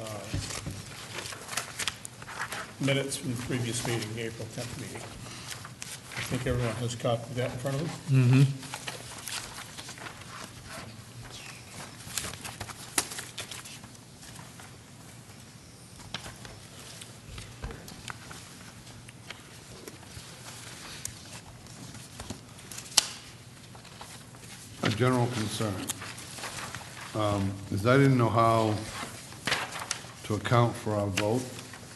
uh, minutes from the previous meeting, April 10th meeting. I think everyone has of that in front of them. A general concern um, is I didn't know how to account for our vote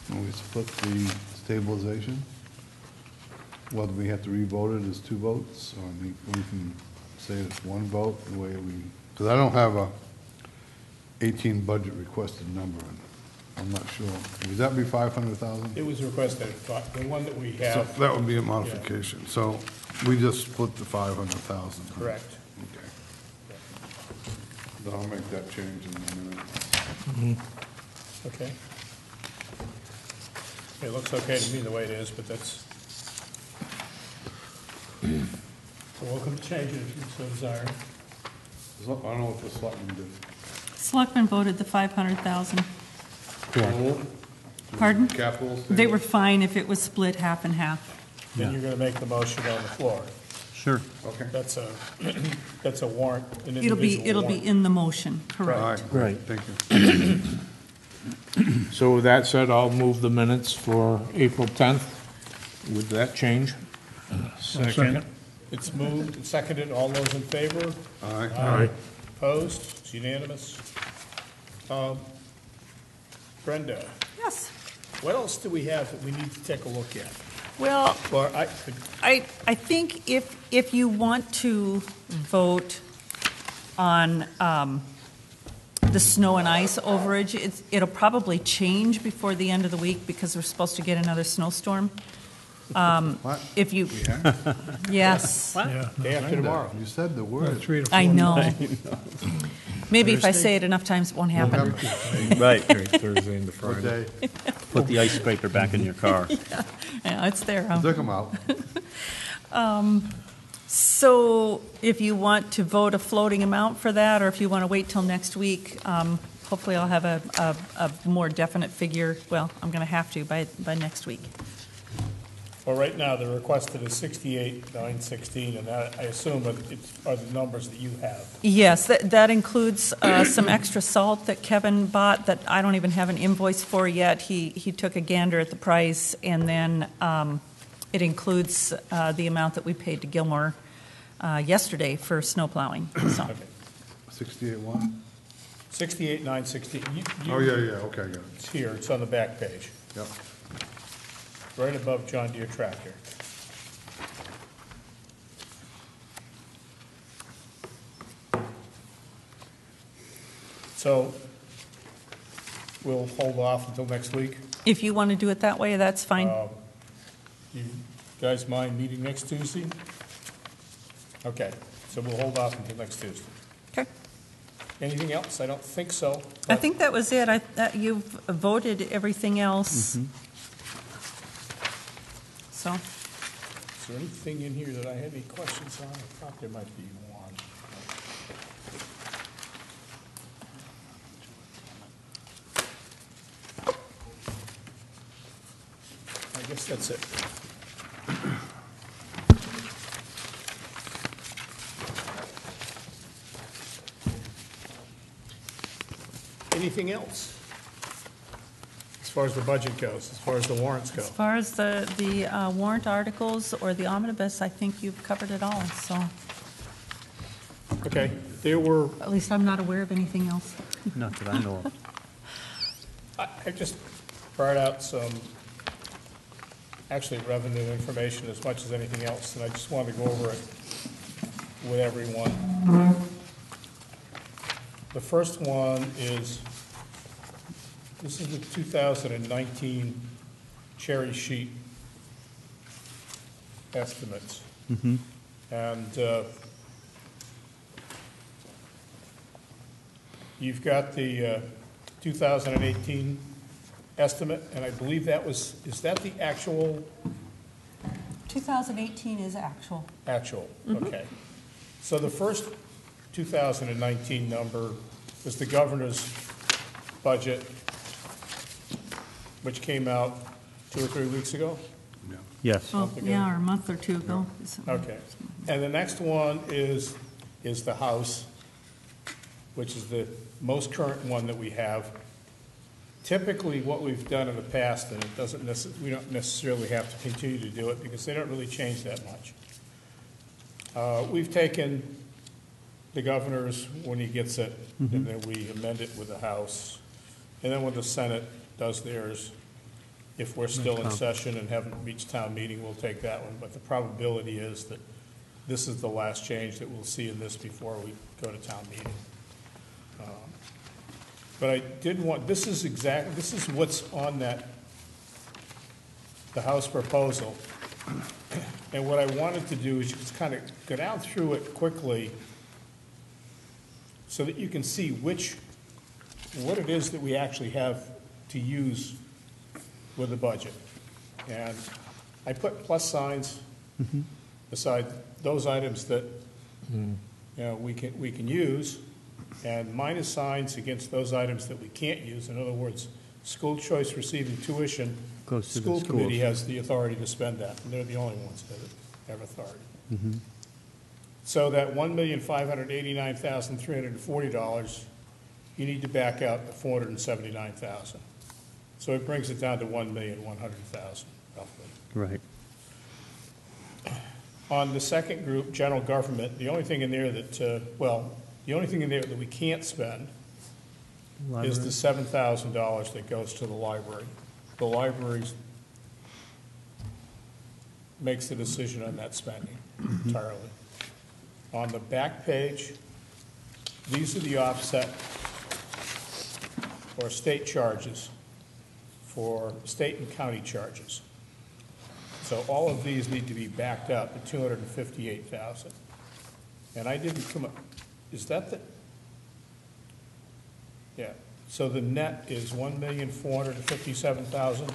when we split the stabilization. Whether we have to re-vote it as two votes, or we we can say it's one vote, the way we, because I don't have a 18 budget requested number, and I'm not sure. Would that be 500,000? It was requested, but the one that we So have, that would be a modification. So we just split the 500,000. correct. Okay. Then I'll make that change in a minute. Mm-hmm. Okay. It looks okay to me the way it is, but that's, so welcome to change it if you so desire. I don't know what the selectmen did. Selectmen voted the 500,000. Pardon? Capital They were fine if it was split half and half. Then you're going to make the motion on the floor. Sure. Okay. That's a, that's a warrant, an It'll be, it'll be warrant. in the motion, correct. right, Right. thank you. So with that said, I'll move the minutes for April 10th with that change. Second. It's moved and seconded. All those in favor? All right. Aye. Opposed? It's unanimous. Um, Brenda, Yes. what else do we have that we need to take a look at? Well, Well, I, I, I think if, if you want to vote on um, the snow and ice overage, it's, it'll probably change before the end of the week because we're supposed to get another snowstorm. Um, what? If you, Yeah? yes, Yeah. day after tomorrow. You said the word. Three to four. I know. Maybe if I say it enough times, it won't happen. Right, Thursday into What day? put the ice scraper back in your car. Yeah, it's there, huh? Took them out. Um, So if you want to vote a floating amount for that, or if you want to wait till next week, um, hopefully I'll have a, a, a more definite figure, well, I'm going to have to by, by next week. Well, right now, the requested is sixty-eight, nine sixteen, and that, I assume, are it's- are the numbers that you have. Yes, that, that includes uh, some extra salt that Kevin bought that I don't even have an invoice for yet. He, he took a gander at the price, and then um, it includes uh, the amount that we paid to Gilmore uh, yesterday for snow plowing, so. Okay. Sixty-eight one? Sixty-eight, nine sixteen. You- you- Oh, yeah, yeah, okay, I got it. It's here, it's on the back page, Yep. right above John Deere tractor. So we'll hold off until next week. If you want to do it that way, that's fine. Um, You guys mind meeting next Tuesday? Okay, so we'll hold off until next Tuesday. Okay. Anything else? I don't think so. I but- think that was it. I, that you've voted everything else. Mm-hmm. So, Is there anything in here that I had any questions on? I thought there might be one. I guess that's it. Anything else? As far as the budget goes, as far as the warrants go? as far as the, the uh, warrant articles or the omnibus, I think you've covered it all, so, Okay, there were at least I'm not aware of anything else. Not that I know of. I I just brought out some, actually revenue information as much as anything else, and I just wanted to go over it with everyone. The first one is, this is the 2019 cherry sheet estimates. And uh, You've got the uh, 2018 estimate, and I believe that was, is that the actual, 2018 is actual. actual? Okay. So the first 2019 number was the governor's budget which came out two or three weeks ago. Yeah. Yes. Oh, Something yeah, or a month or two ago. Okay. And the next one is, is the house, which is the most current one that we have. Typically, what we've done in the past, and it doesn't necess, we don't necessarily have to continue to do it because they don't really change that much. Uh, we've taken the governor's when he gets it, and then we amend it with the House. And then when the Senate does theirs, if we're still in session and haven't reached town meeting, we'll take that one. But the probability is that this is the last change that we'll see in this before we go to town meeting. Um, But I did want, this is exact, this is what's on that, the House proposal. And what I wanted to do is just kind of go down through it quickly so that you can see which, what it is that we actually have to use with the budget. And I put plus signs mm-hmm. beside those items that, mm. you know, we can, we can use, and minus signs against those items that we can't use. In other words, school choice receiving tuition. Goes to the School committee has the authority to spend that, and they're the only ones that have authority. Mm-hmm. So that one million, five hundred eighty-nine thousand, three hundred and forty dollars, you need to back out the four hundred and seventy-nine thousand. So it brings it down to one million, one hundred thousand, roughly. Right. On the second group, general government, the only thing in there that, uh, well, the only thing in there that we can't spend is the seven thousand dollars that goes to the library. The library makes the decision on that spending entirely. On the back page, these are the offset or state charges for state and county charges. So all of these need to be backed up two hundred and I didn't come up, is that the? Yeah, so the net is one million, four hundred and fifty-seven thousand,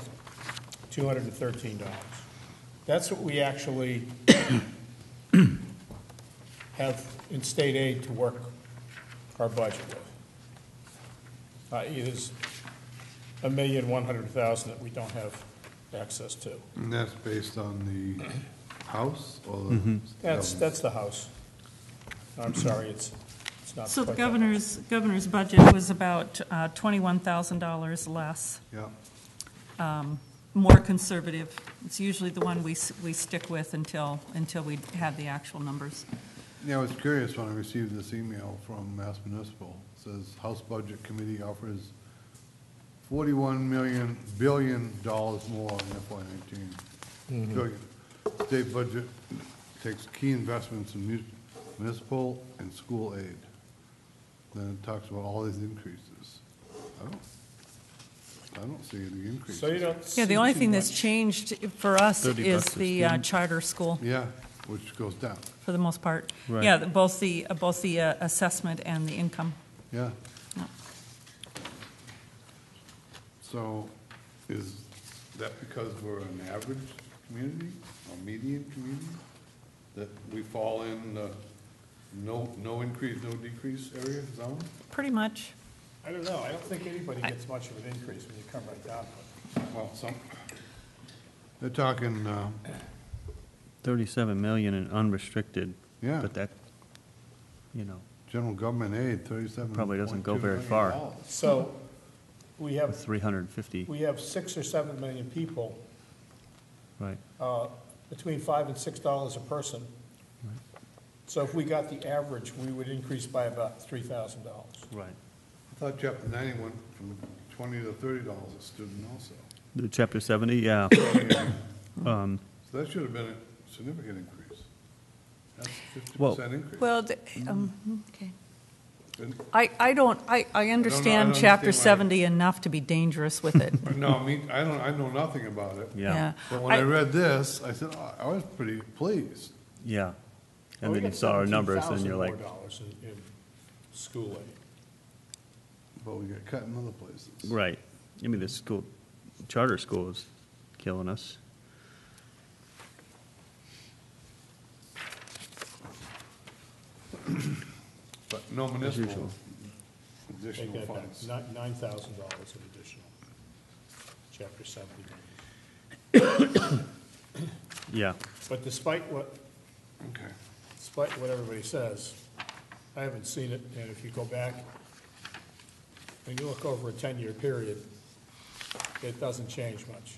two hundred and thirteen dollars. That's what we actually have in state aid to work our budget with. Uh, it is a million, one hundred thousand that we don't have access to. And that's based on the house or the? Mm-hmm. That's, that's the House. I'm sorry, it's, it's not. So the quite that. governor's, governor's budget was about uh, $21,000 less, Yeah, more conservative. It's usually the one we, s- we stick with until, until we have the actual numbers. Yeah, I was curious when I received this email from Mass Municipal. It Says House Budget Committee offers forty-one million, billion dollars more in FY nineteen. Billion. State budget takes key investments in mu- municipal and school aid. Then it talks about all these increases. I don't, I don't see any increases. So you don't Yeah, the only too thing that's much. changed for us is the uh, charter school, Yeah, which goes down, for the most part. Right. Yeah, the- both the, uh, both the uh, assessment and the income. yeah. Yeah. So is that because we're an average community or median community? That we fall in the no, no increase, no decrease area zone? Pretty much. I don't know, I don't think anybody gets much of an increase when you come right down to it. Well, some, they're talking, uh, 37 million in unrestricted. Yeah. But that, you know, general government aid, thirty-seven. Probably doesn't go very far. So we have, 350, we have six or seven million people, right. uh, between five and six dollars a person. Right. So if we got the average, we would increase by about three thousand dollars. Right. I thought chapter ninety went from twenty to thirty dollars a student also. The chapter 70, yeah. Um, So that should have been a significant increase. That's fifty Well- percent increase. Well, the- um, okay. And- I, I don't, I, I understand understand Chapter why- 70 enough to be dangerous with it. No, I mean, I don't, I know nothing about it. yeah, But when I read this, I said, oh, I was pretty pleased. yeah. And we then you saw our numbers and you're like, dollars in, in school aid. But we got cut in other places. right. I mean, the school, charter school is killing us. But no municipal usual. Take additional that funds. nine, nine thousand dollars in additional. chapter seventy. Yeah, But despite what, Okay. despite what everybody says, I haven't seen it, and if you go back, when you look over a ten-year period, it doesn't change much.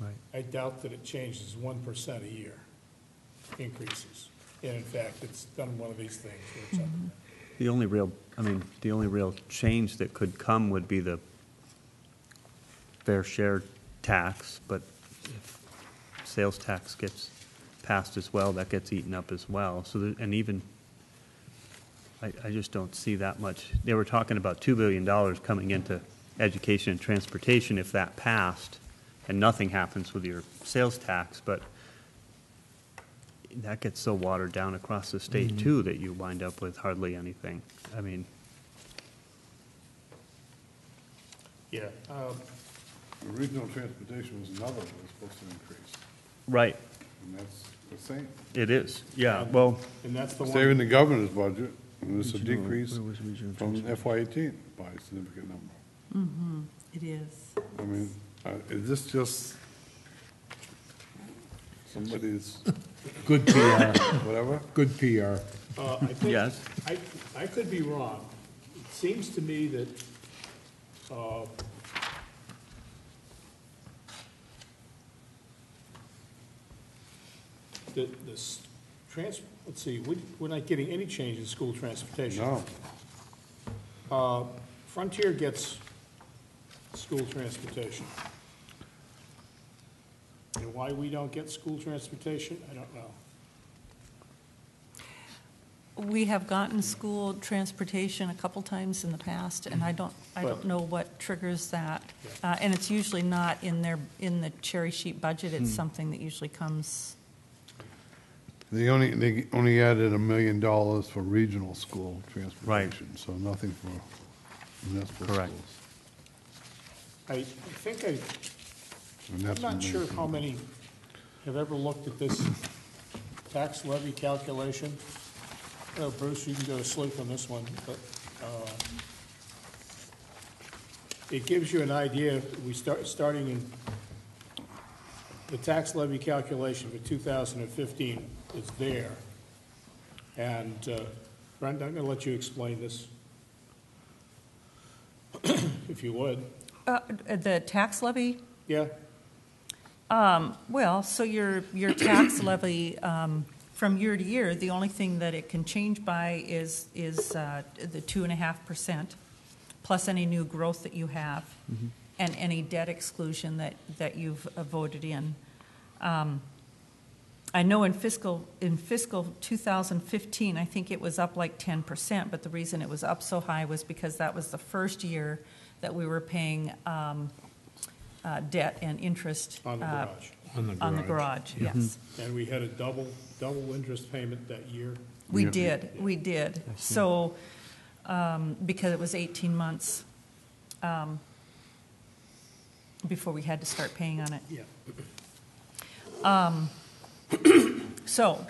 right. I doubt that it changes one percent a year, increases. And in fact, it's done one of these things where it's up. Mm-hmm. The only real, I mean, the only real change that could come would be the fair share tax, but if sales tax gets passed as well, that gets eaten up as well. So, there- and even, I, I just don't see that much. They were talking about $2 billion coming into education and transportation if that passed, and nothing happens with your sales tax, but that gets so watered down across the state too, that you wind up with hardly anything. I mean, Yeah, um, The Regional transportation was another that was supposed to increase, right, and that's the same. it is, yeah, well, and that's the Saving one, the governor's budget, and it's a decrease was from FY eighteen by a significant number. It is. I mean, uh, is this just somebody's Good PR, whatever? good PR. uh, I think, Yes. I, I could be wrong. It seems to me that, uh, that this trans, let's see, we, we're not getting any change in school transportation. No, Uh, Frontier gets school transportation. And why we don't get school transportation, I don't know. We have gotten school transportation a couple times in the past, and I don't, I don't know what triggers that. Uh, And it's usually not in their, in the cherry sheet budget, it's something that usually comes, they only, they only added a million dollars for regional school transportation, so nothing for municipal schools. Correct. I I think I, And I'm that's not what sure how many have ever looked at this tax levy calculation. Oh, Bruce, you can go to sleep on this one, but, uh, it gives you an idea, we start, starting in, the tax levy calculation for two thousand and fifteen is there. And, uh, Brenda, I'm gonna let you explain this, if you would. Uh, the tax levy, Yeah? Well, so your, your tax levy, um, from year to year, the only thing that it can change by is, is, uh, the two and a half percent, plus any new growth that you have, and any debt exclusion that, that you've uh, voted in. Um, I know in fiscal, in fiscal 2015, I think it was up like 10%, but the reason it was up so high was because that was the first year that we were paying um, uh, debt and interest. On the uh, garage. On the On the garage. garage, yes. And we had a double, double interest payment that year. We Yeah. did, we did. So, um, because it was 18 months um, before we had to start paying on it. Yeah. So,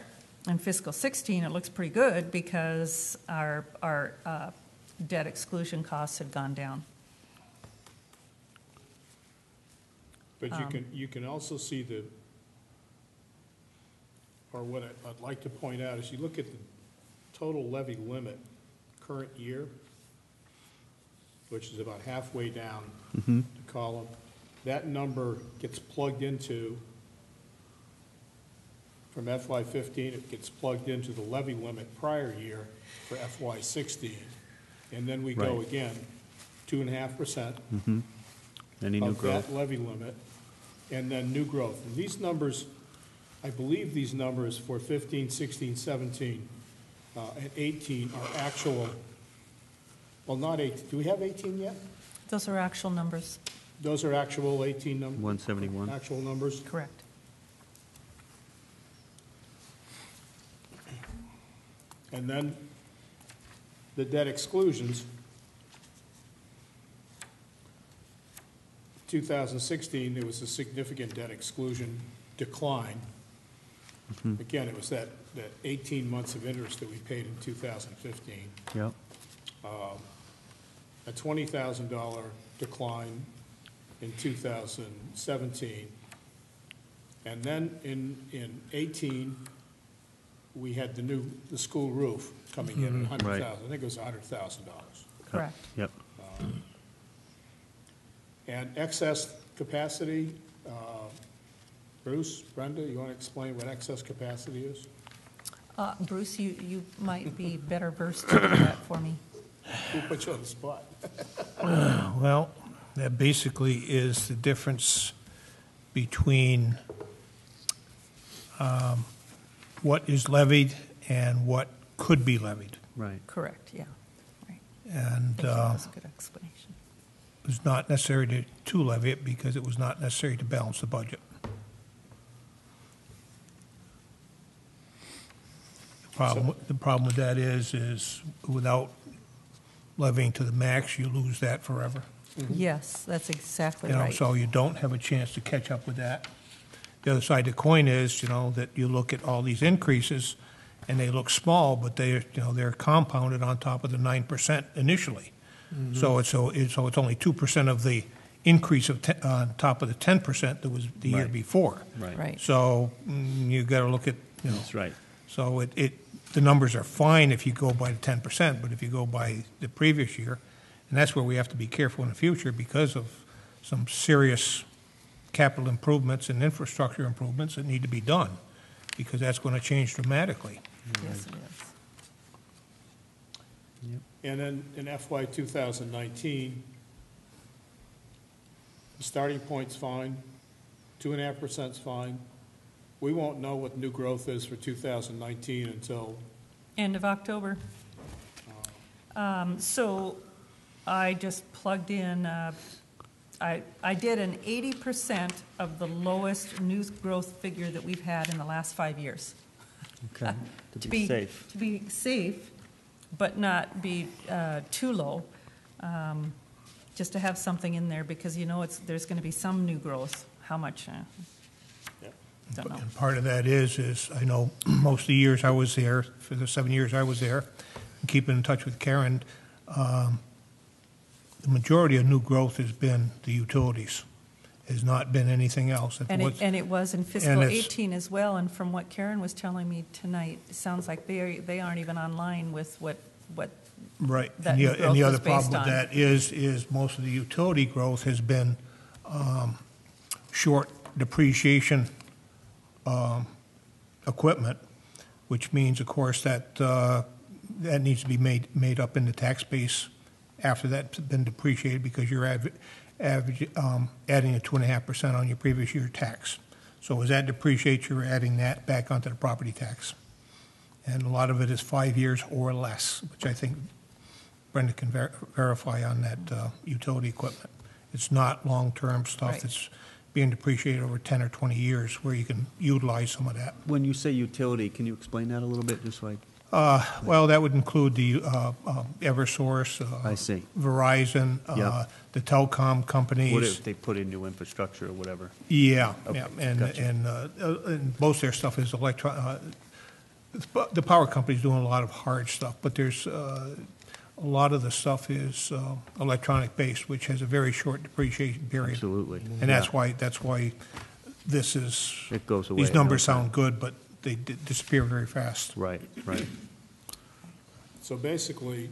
in fiscal 16, it looks pretty good because our, our uh, debt exclusion costs had gone down. But you um, can, you can also see the, or what I- I'd like to point out is you look at the total levy limit current year, which is about halfway down mm-hmm. the column. That number gets plugged into, from FY fifteen, it gets plugged into the levy limit prior year for FY sixteen. And then we go Right. again, two and a half percent mm-hmm. any new of growth? that levy limit, and then new growth. And these numbers, I believe these numbers for 15, 16, 17, uh, and 18 are actual, well, not 18, do we have 18 yet? Those are actual numbers, Those are actual 18 numbers? 171? Actual numbers? correct. And then the debt exclusions. 2016, there was a significant debt exclusion decline. Mm-hmm. Again, it was that, that 18 months of interest that we paid in 2015. Yep, um, A $20,000 decline in 2017. And then in, in 18, we had the new, the school roof coming in at mm-hmm. 100,000. I think it was $100,000. Correct. Yep. And excess capacity, uh, Bruce, Brenda, you want to explain what excess capacity is? Uh, Bruce, you, you might be better versed to do that for me. Who put you on the spot? Well, that basically is the difference between um, what is levied and what could be levied. Right. Correct, yeah. Right. And uh, that's a good explanation. It was not necessary to to levy it because it was not necessary to balance the budget. The problem, the problem with that is, is without levying to the max, you lose that forever. Mm-hmm. Yes, that's exactly You know, right. so you don't have a chance to catch up with that. The other side of the coin is, you know, that you look at all these increases, and they look small, but they, you know, they're compounded on top of the nine percent initially. So it's, so it's, so it's only two percent of the increase of, te- on top of the ten percent that was the year Right. before. Right. Right. So mm, you gotta look at, you know, That's right. so it, it, the numbers are fine if you go by the ten percent, but if you go by the previous year, and that's where we have to be careful in the future because of some serious capital improvements and infrastructure improvements that need to be done, because that's gonna change dramatically. Yes, it is. And then in FY 2019, the starting point's fine, two and a half percent's fine. We won't know what new growth is for 2019 until, End of October. Um, So I just plugged in, uh, I, I did an eighty percent of the lowest new growth figure that we've had in the last five years. Okay. To be safe. To be safe, but not be uh, too low, um, just to have something in there, because you know it's, there's going to be some new growth. How much, uh, yeah. don't know. And part of that is, is I know most of the years I was there, for the seven years I was there, and keeping in touch with Karen, um, the majority of new growth has been the utilities, has not been anything else. And it, and it was in fiscal it's- 18 as well, and from what Karen was telling me tonight, it sounds like they, they aren't even online with what, what, Right. that And the, and the was other problem based with on. that is, is most of the utility growth has been um, short depreciation um, equipment, which means, of course, that, uh, that needs to be made, made up in the tax base after that's been depreciated because you're aver- average, um, adding a two and a half percent on your previous year tax. So as that depreciates, you're adding that back onto the property tax. And a lot of it is five years or less, which I think Brenda can ver- verify on that uh, utility equipment. It's not long-term stuff Right. that's being depreciated over 10 or 20 years where you can utilize some of that. When you say utility, can you explain that a little bit, just like? Uh, Well, that would include the uh, uh, Eversource. uh, I see. Verizon, uh, Yep. the telecom companies. What if they put in new infrastructure or whatever? Yeah, Okay, yeah, and, gotcha. and, uh, uh, and most of their stuff is electro, uh, the power company's doing a lot of hard stuff, but there's, uh, a lot of the stuff is, uh, electronic based, which has a very short depreciation period. Absolutely. And that's why, that's why this is. It goes away. These numbers okay. sound good, but they di- disappear very fast. Right, right. So basically,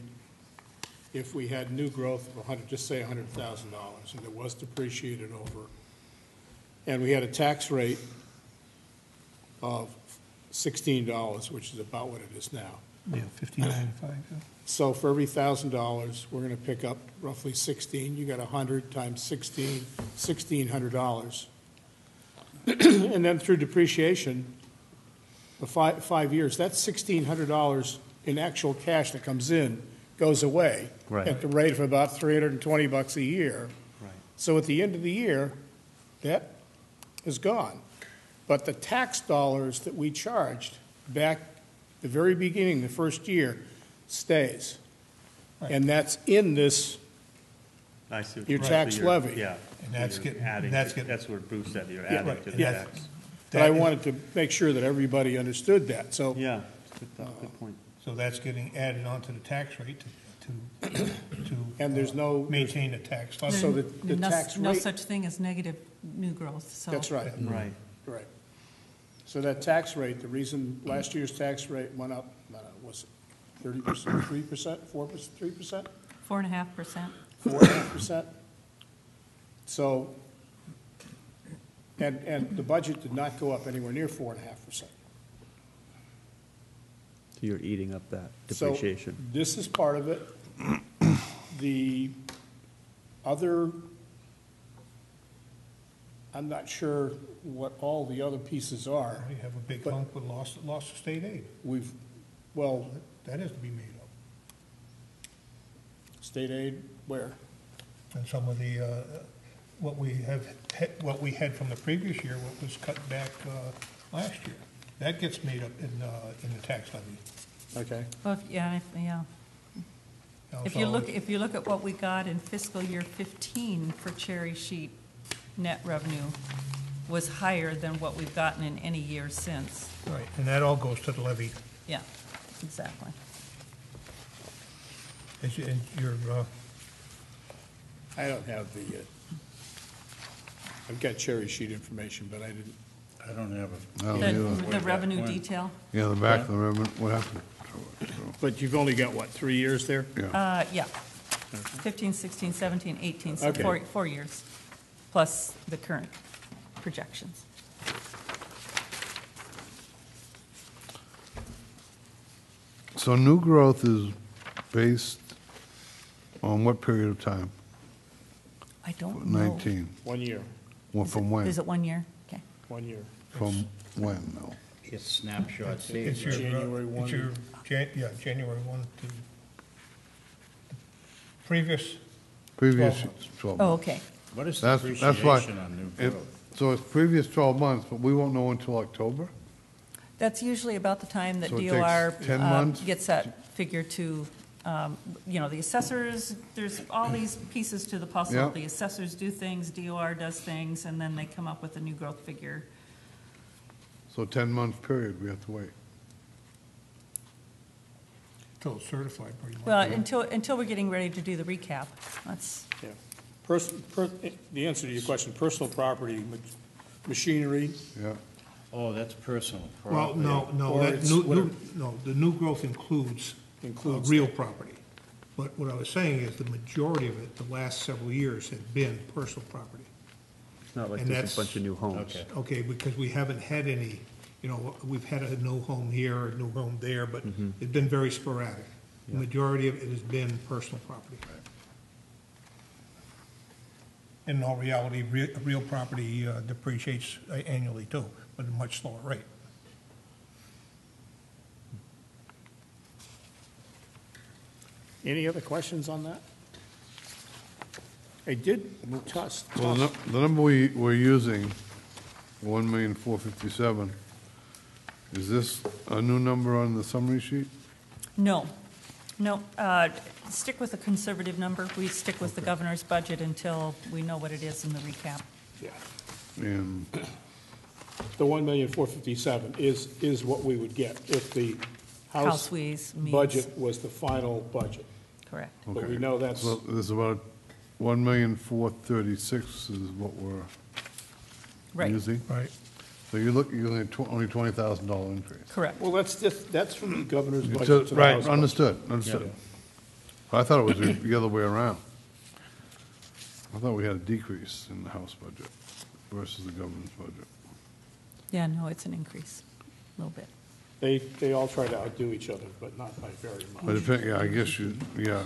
if we had new growth of 100, just say $100,000, and it was depreciated over, and we had a tax rate of $16, which is about what it is now. Yeah, fifteen ninety-five, yeah. So for every thousand dollars, we're gonna pick up roughly sixteen, you got a hundred times sixteen, sixteen hundred dollars. And then through depreciation, the five, five years, that's sixteen hundred dollars in actual cash that comes in, goes away. Right. At the rate of about three hundred and twenty bucks a year. Right. So at the end of the year, that is gone. But the tax dollars that we charged back the very beginning, the first year, stays. And that's in this, I see. what Your you- tax you're- levy. Yeah. And that's You're getting- adding- that's getting- That's where Bruce said, you're Yeah, adding right, to the yeah. tax. But I That- wanted to make sure that everybody understood that. So Yeah, good, thought, good point. So that's getting added onto the tax rate to, to, to And there's no, maintain the tax levy. So the- the No- tax No rate- such thing as negative new growth, so. that's right. Right. Right. So that tax rate, the reason last year's tax rate went up, uh, was thirty percent, three percent, four percent, three percent, Four and a half percent. four and a half percent? So, and, and the budget did not go up anywhere near four and a half percent. So you're eating up that So, depreciation. This is part of it. The other, I'm not sure what all the other pieces are. You have a big But- hunk with lost, lost state aid. We've, well, That has to be made up. state aid, where? And some of the, uh, what we have, had- what we had from the previous year, what was cut back uh, last year. That gets made up in, uh, in the tax levy. Okay. Well, if- yeah, if- yeah. Now, If you so- look, if you look at what we got in fiscal year 15 for Cherry Sheet, net revenue was higher than what we've gotten in any year since. Right, and that all goes to the levy. Yeah, exactly. As And your, uh, I don't have the, uh, I've got cherry sheet information, but I didn't, I don't have a. I don't The the revenue detail, Yeah, the back of the ribbon, what happened? to it, so, but you've only got, what, three years there? Yeah, uh, yeah. 15, 16, 17, 18, so Okay. four, four years, plus the current projections. so new growth is based on what period of time? I don't know. Nineteen, One year, well, from when? Is it one year? Okay. one year. From when, though? It's snapshot it's days. your, uh, January one. it's your, Jan, yeah, January one to, previous, Previous Twelve months. twelve Oh, months. okay. What is the That's, that's why, appreciation on new if, growth? so it's previous twelve months, but we won't know until October? That's usually about the time that So it DOR 10 um, months? gets that figure to, um, you know, the assessors, there's all these pieces to the Yeah. puzzle. The assessors do things, DOR does things, and then they come up with a new growth figure. So ten-month period, we have to wait. Until it's certified pretty much. Well, until, until we're getting ready to do the recap. That's, Yeah. Pers, per, the answer to your question, personal property, ma- machinery, Yeah, Oh, that's personal Well, property. no, no, Or that it's new, whatever- new, no, the new growth includes Includes real that. property. But what I was saying is the majority of it, the last several years, had been personal property. It's not like and there's that's- a bunch of new homes. Okay. Okay, because we haven't had any, you know, we've had a new home here, a new home there, but it's been very sporadic. The majority of it has been personal property. In all reality, real, real property uh, depreciates uh, annually too, but at a much slower rate. Any other questions on that? I did toss, well, the, nu- the number we, we're using, one million four fifty-seven, is this a new number on the summary sheet? no, no, uh, stick with a conservative number. We stick with the governor's budget until we know what it is in the recap. yeah, And, the one million four fifty-seven is, is what we would get if the House house Wees means, budget was the final budget. Correct. But we okay. know that's, So there's about one million four thirty-six is what we're Right, using? Right. So you look, you're only, tw- only twenty thousand dollar increase. correct. well, that's just, that's from the governor's It's budget just- to the Right, house budget. understood, Yeah. understood. I thought it was the the other way around. I thought we had a decrease in the House budget versus the government's budget. Yeah, no, it's an increase, a little bit. They, they all try to outdo each other, but not by very But much. depend, yeah, I guess you, yeah,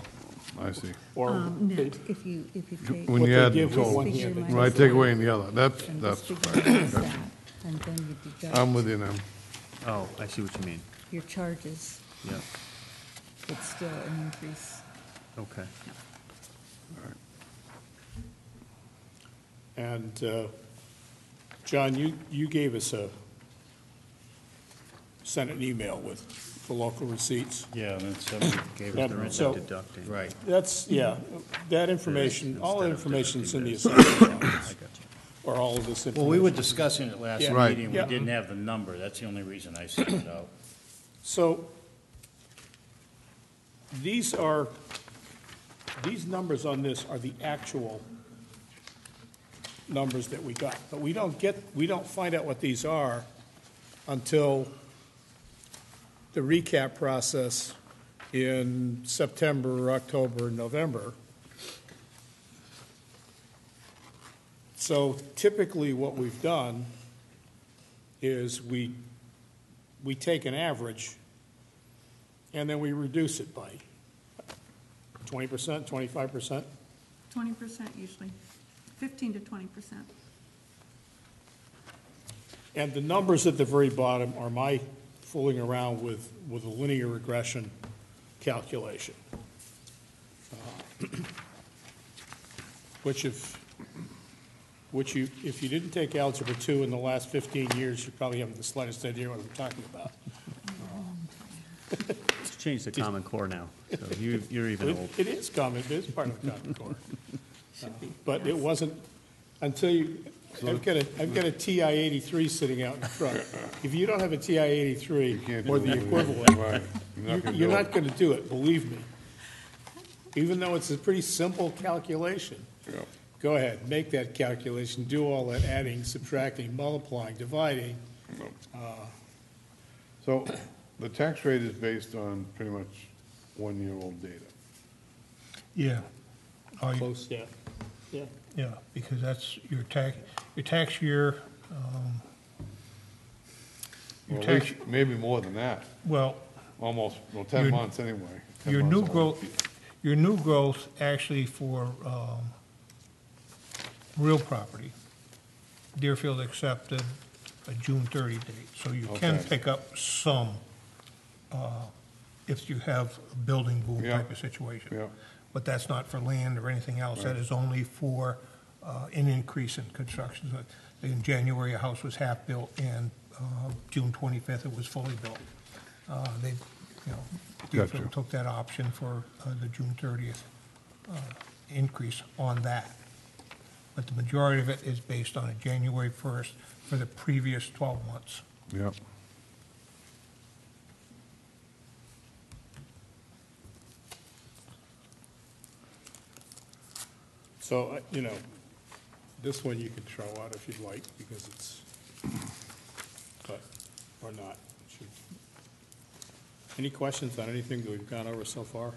I see. Or Um, they- Net, if you, if you take. When what you they add give with total, one Figure hand, they minus take take away in the other, that's, And that's, this figure minus that, and then you I'm with you now. Oh, I see what you mean. your charges, Yeah, it's still an increase. okay. And, uh, John, you, you gave us a, sent an email with the local receipts. Yeah, and then somebody gave us the so- rent. Deducting. Right. That's, yeah, that information, all that Instead information's in the deducting assessor's office, or all of this information. Well, we were discussing it last Yeah. Right. meeting. We Yeah. didn't have the number. That's the only reason I sent it out. So, these are these numbers on this are the actual numbers that we got. But we don't get, we don't find out what these are until the recap process in September, October, November. So typically, what we've done is we, we take an average, and then we reduce it by twenty percent, twenty-five percent. Twenty percent usually, fifteen to twenty percent. And the numbers at the very bottom are my fooling around with, with a linear regression calculation. Uh, Which if, which you, if you didn't take Algebra 2 in the last 15 years, you probably haven't the slightest idea what I'm talking about. It's changed to Common Core now, so you, you're even It old. it is common, it is part of the Common Core. But it wasn't, until you, I've got a, I've got a TI eighty-three sitting out in front. If you don't have a TI eighty-three can't or do the it. equivalent, Right. You're not you- gonna you're do not it. gonna do it, believe me. Even though it's a pretty simple calculation. Yeah. Go ahead, make that calculation, do all that adding, subtracting, multiplying, dividing. Uh, so the tax rate is based on pretty much one-year-old data. Yeah. You- Close, yeah, yeah. Yeah, because that's your tax, your tax year, um, your at tax, least, maybe more than that, well, almost, well, 10 Your- months anyway. 10 your months new growth, your new growth actually for, um, real property, Deerfield accepted a June thirty date, so you can Okay. pick up some, uh, if you have a building boom Yeah. type of situation. Yeah. But that's not for land or anything else, that is only for, uh, an increase in construction. So In January, a house was half-built, and, uh, June twenty-fifth, it was fully built. Uh, they, you know, Deerfield Gotcha. took that option for, uh, the June thirtieth, uh, increase on that. But the majority of it is based on a January first for the previous twelve months. Yep. So, uh, you know, this one you can throw out if you'd like, because it's, but, or not. Should- Any questions on anything that we've gone over so far?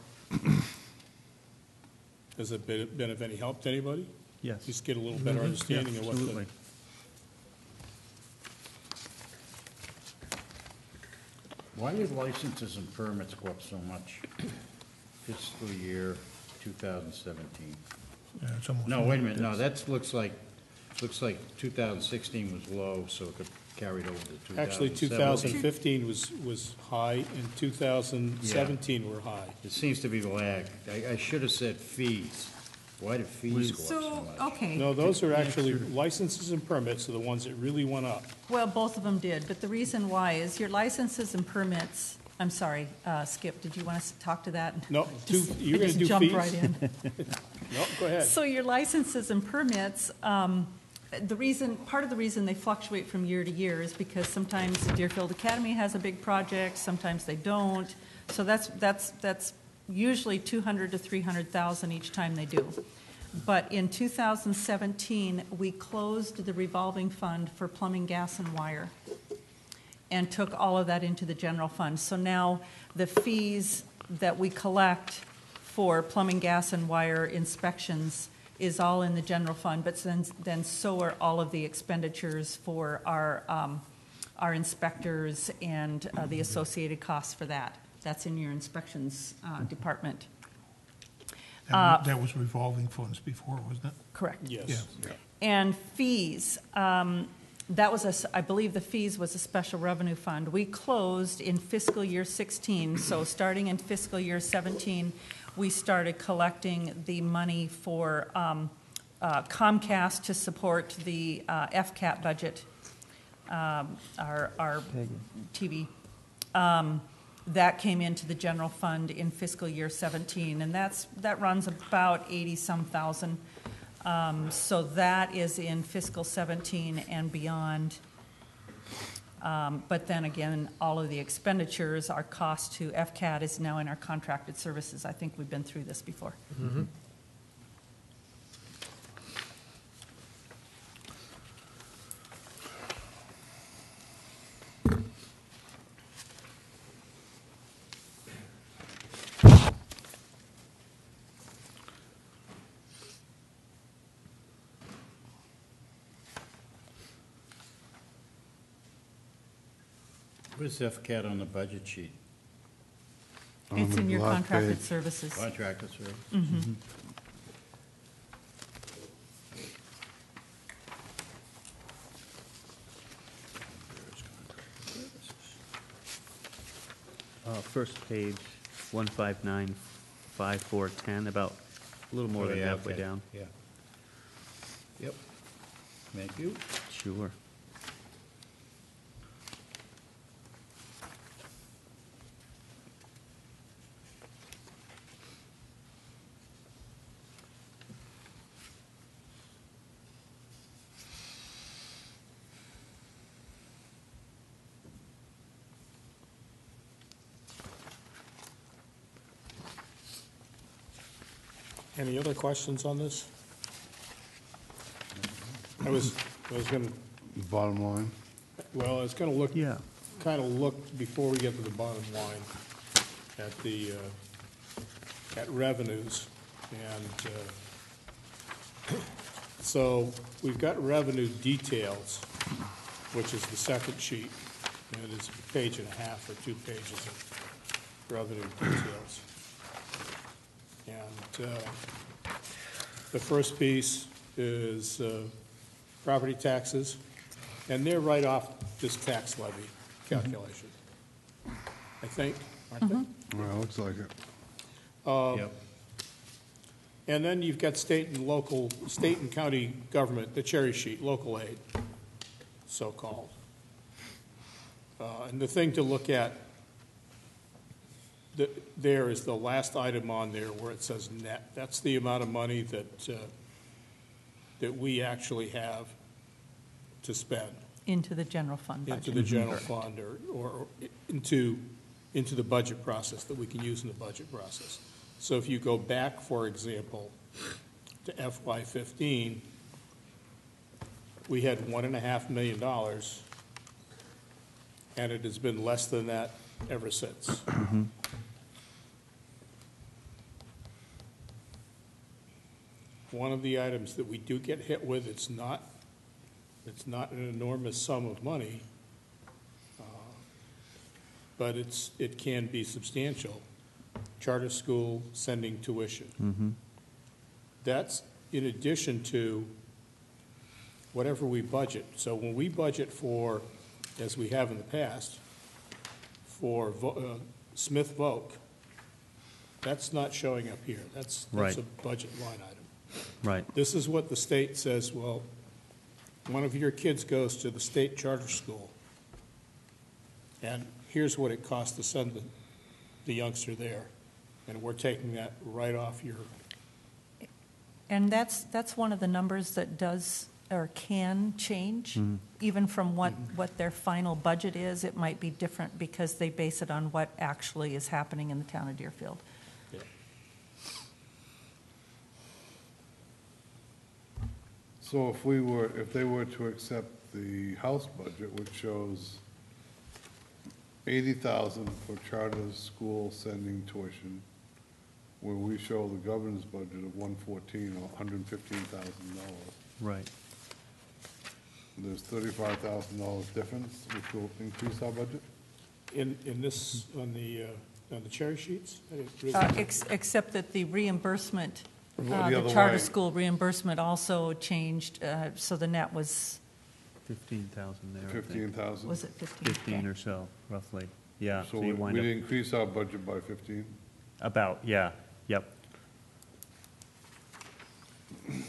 Has it been, been of any help to anybody? Yes. Just get a little better Yeah, understanding of what the, Absolutely. Why did licenses and permits go up so much fiscal year 2017? Yeah, it's almost- No, wait a minute, no, that looks like, looks like 2016 was low, so it got carried over to 2017. actually, 2015 was, was high, and 2017 were high. It seems to be lag. I, I should have said fees. Why did fees go up so So, much? okay. No, those are actually, licenses and permits are the ones that really went up. Well, both of them did, but the reason why is your licenses and permits, I'm sorry, uh, Skip, did you want us to talk to that? No, two- Just- you're gonna just jumped fees? right in. Go ahead. So your licenses and permits, um, the reason, part of the reason they fluctuate from year to year is because sometimes Deerfield Academy has a big project, sometimes they don't. So that's, that's, that's usually 200 to 300,000 each time they do. But in 2017, we closed the revolving fund for plumbing, gas, and wire and took all of that into the general fund. So now the fees that we collect for plumbing, gas, and wire inspections is all in the general fund, but then, then so are all of the expenditures for our, um, our inspectors and uh, the associated costs for that. That's in your inspections uh, department. That that was revolving funds before, wasn't it? Correct. Yes. Yeah. And fees, um, that was a s I believe the fees was a special revenue fund. We closed in fiscal year 16, so starting in fiscal year 17, we started collecting the money for um, uh, Comcast to support the uh, FCAT budget, um, our, our TV. Um, That came into the general fund in fiscal year 17, and that's, that runs about 80-some thousand. Um, So that is in fiscal 17 and beyond. Um, But then again, all of the expenditures, our cost to FCAT is now in our contracted services. I think we've been through this before. Where's FCAT on the budget sheet? It's in your last contracted page. services. Contractor service? Uh, first page, one five nine, five four ten, about a little more Oh, than yeah, halfway okay, down. Yeah. Yep. Thank you. Sure. Any other questions on this? I was, I was gonna, Bottom line, well, I was gonna look, Yeah. kind of look, before we get to the bottom line, at the, uh, at revenues. And uh, so we've got revenue details, which is the second sheet. And it's a page and a half or two pages of revenue details. And uh, the first piece is uh, property taxes, and they're right off this tax levy calculation, I think, aren't they? well, it looks like it. Yep. And then you've got state and local, state and county government, the cherry sheet, local aid, so-called. Uh, And the thing to look at th- there is the last item on there where it says net. That's the amount of money that, uh, that we actually have to spend Into the general fund budget. into the general fund or, or into, into the budget process, that we can use in the budget process. So if you go back, for example, to FY fifteen, we had one and a half million dollars, and it has been less than that ever since. One of the items that we do get hit with, it's not, it's not an enormous sum of money, uh, but it's, it can be substantial. Charter school sending tuition. That's in addition to whatever we budget. So when we budget for, as we have in the past, for Vo- uh, Smith Voc, that's not showing up here. That's, that's a budget line item. Right, This is what the state says, well, one of your kids goes to the state charter school, and here's what it costs to send the, the youngster there, and we're taking that right off your, And that's, that's one of the numbers that does, or can change, mm-hmm. even from what, what their final budget is. It might be different because they base it on what actually is happening in the town of Deerfield. So if we were, if they were to accept the House budget, which shows eighty thousand for charter school sending tuition, where we show the governor's budget of one fourteen, or hundred and fifteen thousand dollars, right. there's thirty-five thousand dollars difference, which will increase our budget? in, in this, on the, uh, on the cherry sheets? I didn't really- Uh, ex- Except that the reimbursement, Well, uh, the the charter way. school reimbursement also changed, uh, so the net was, Fifteen thousand there, I Fifteen think. thousand? was it 15? Fifteen Okay. or so, roughly. Yeah, So so we you we wind did up increase our budget by fifteen? about, yeah, yep.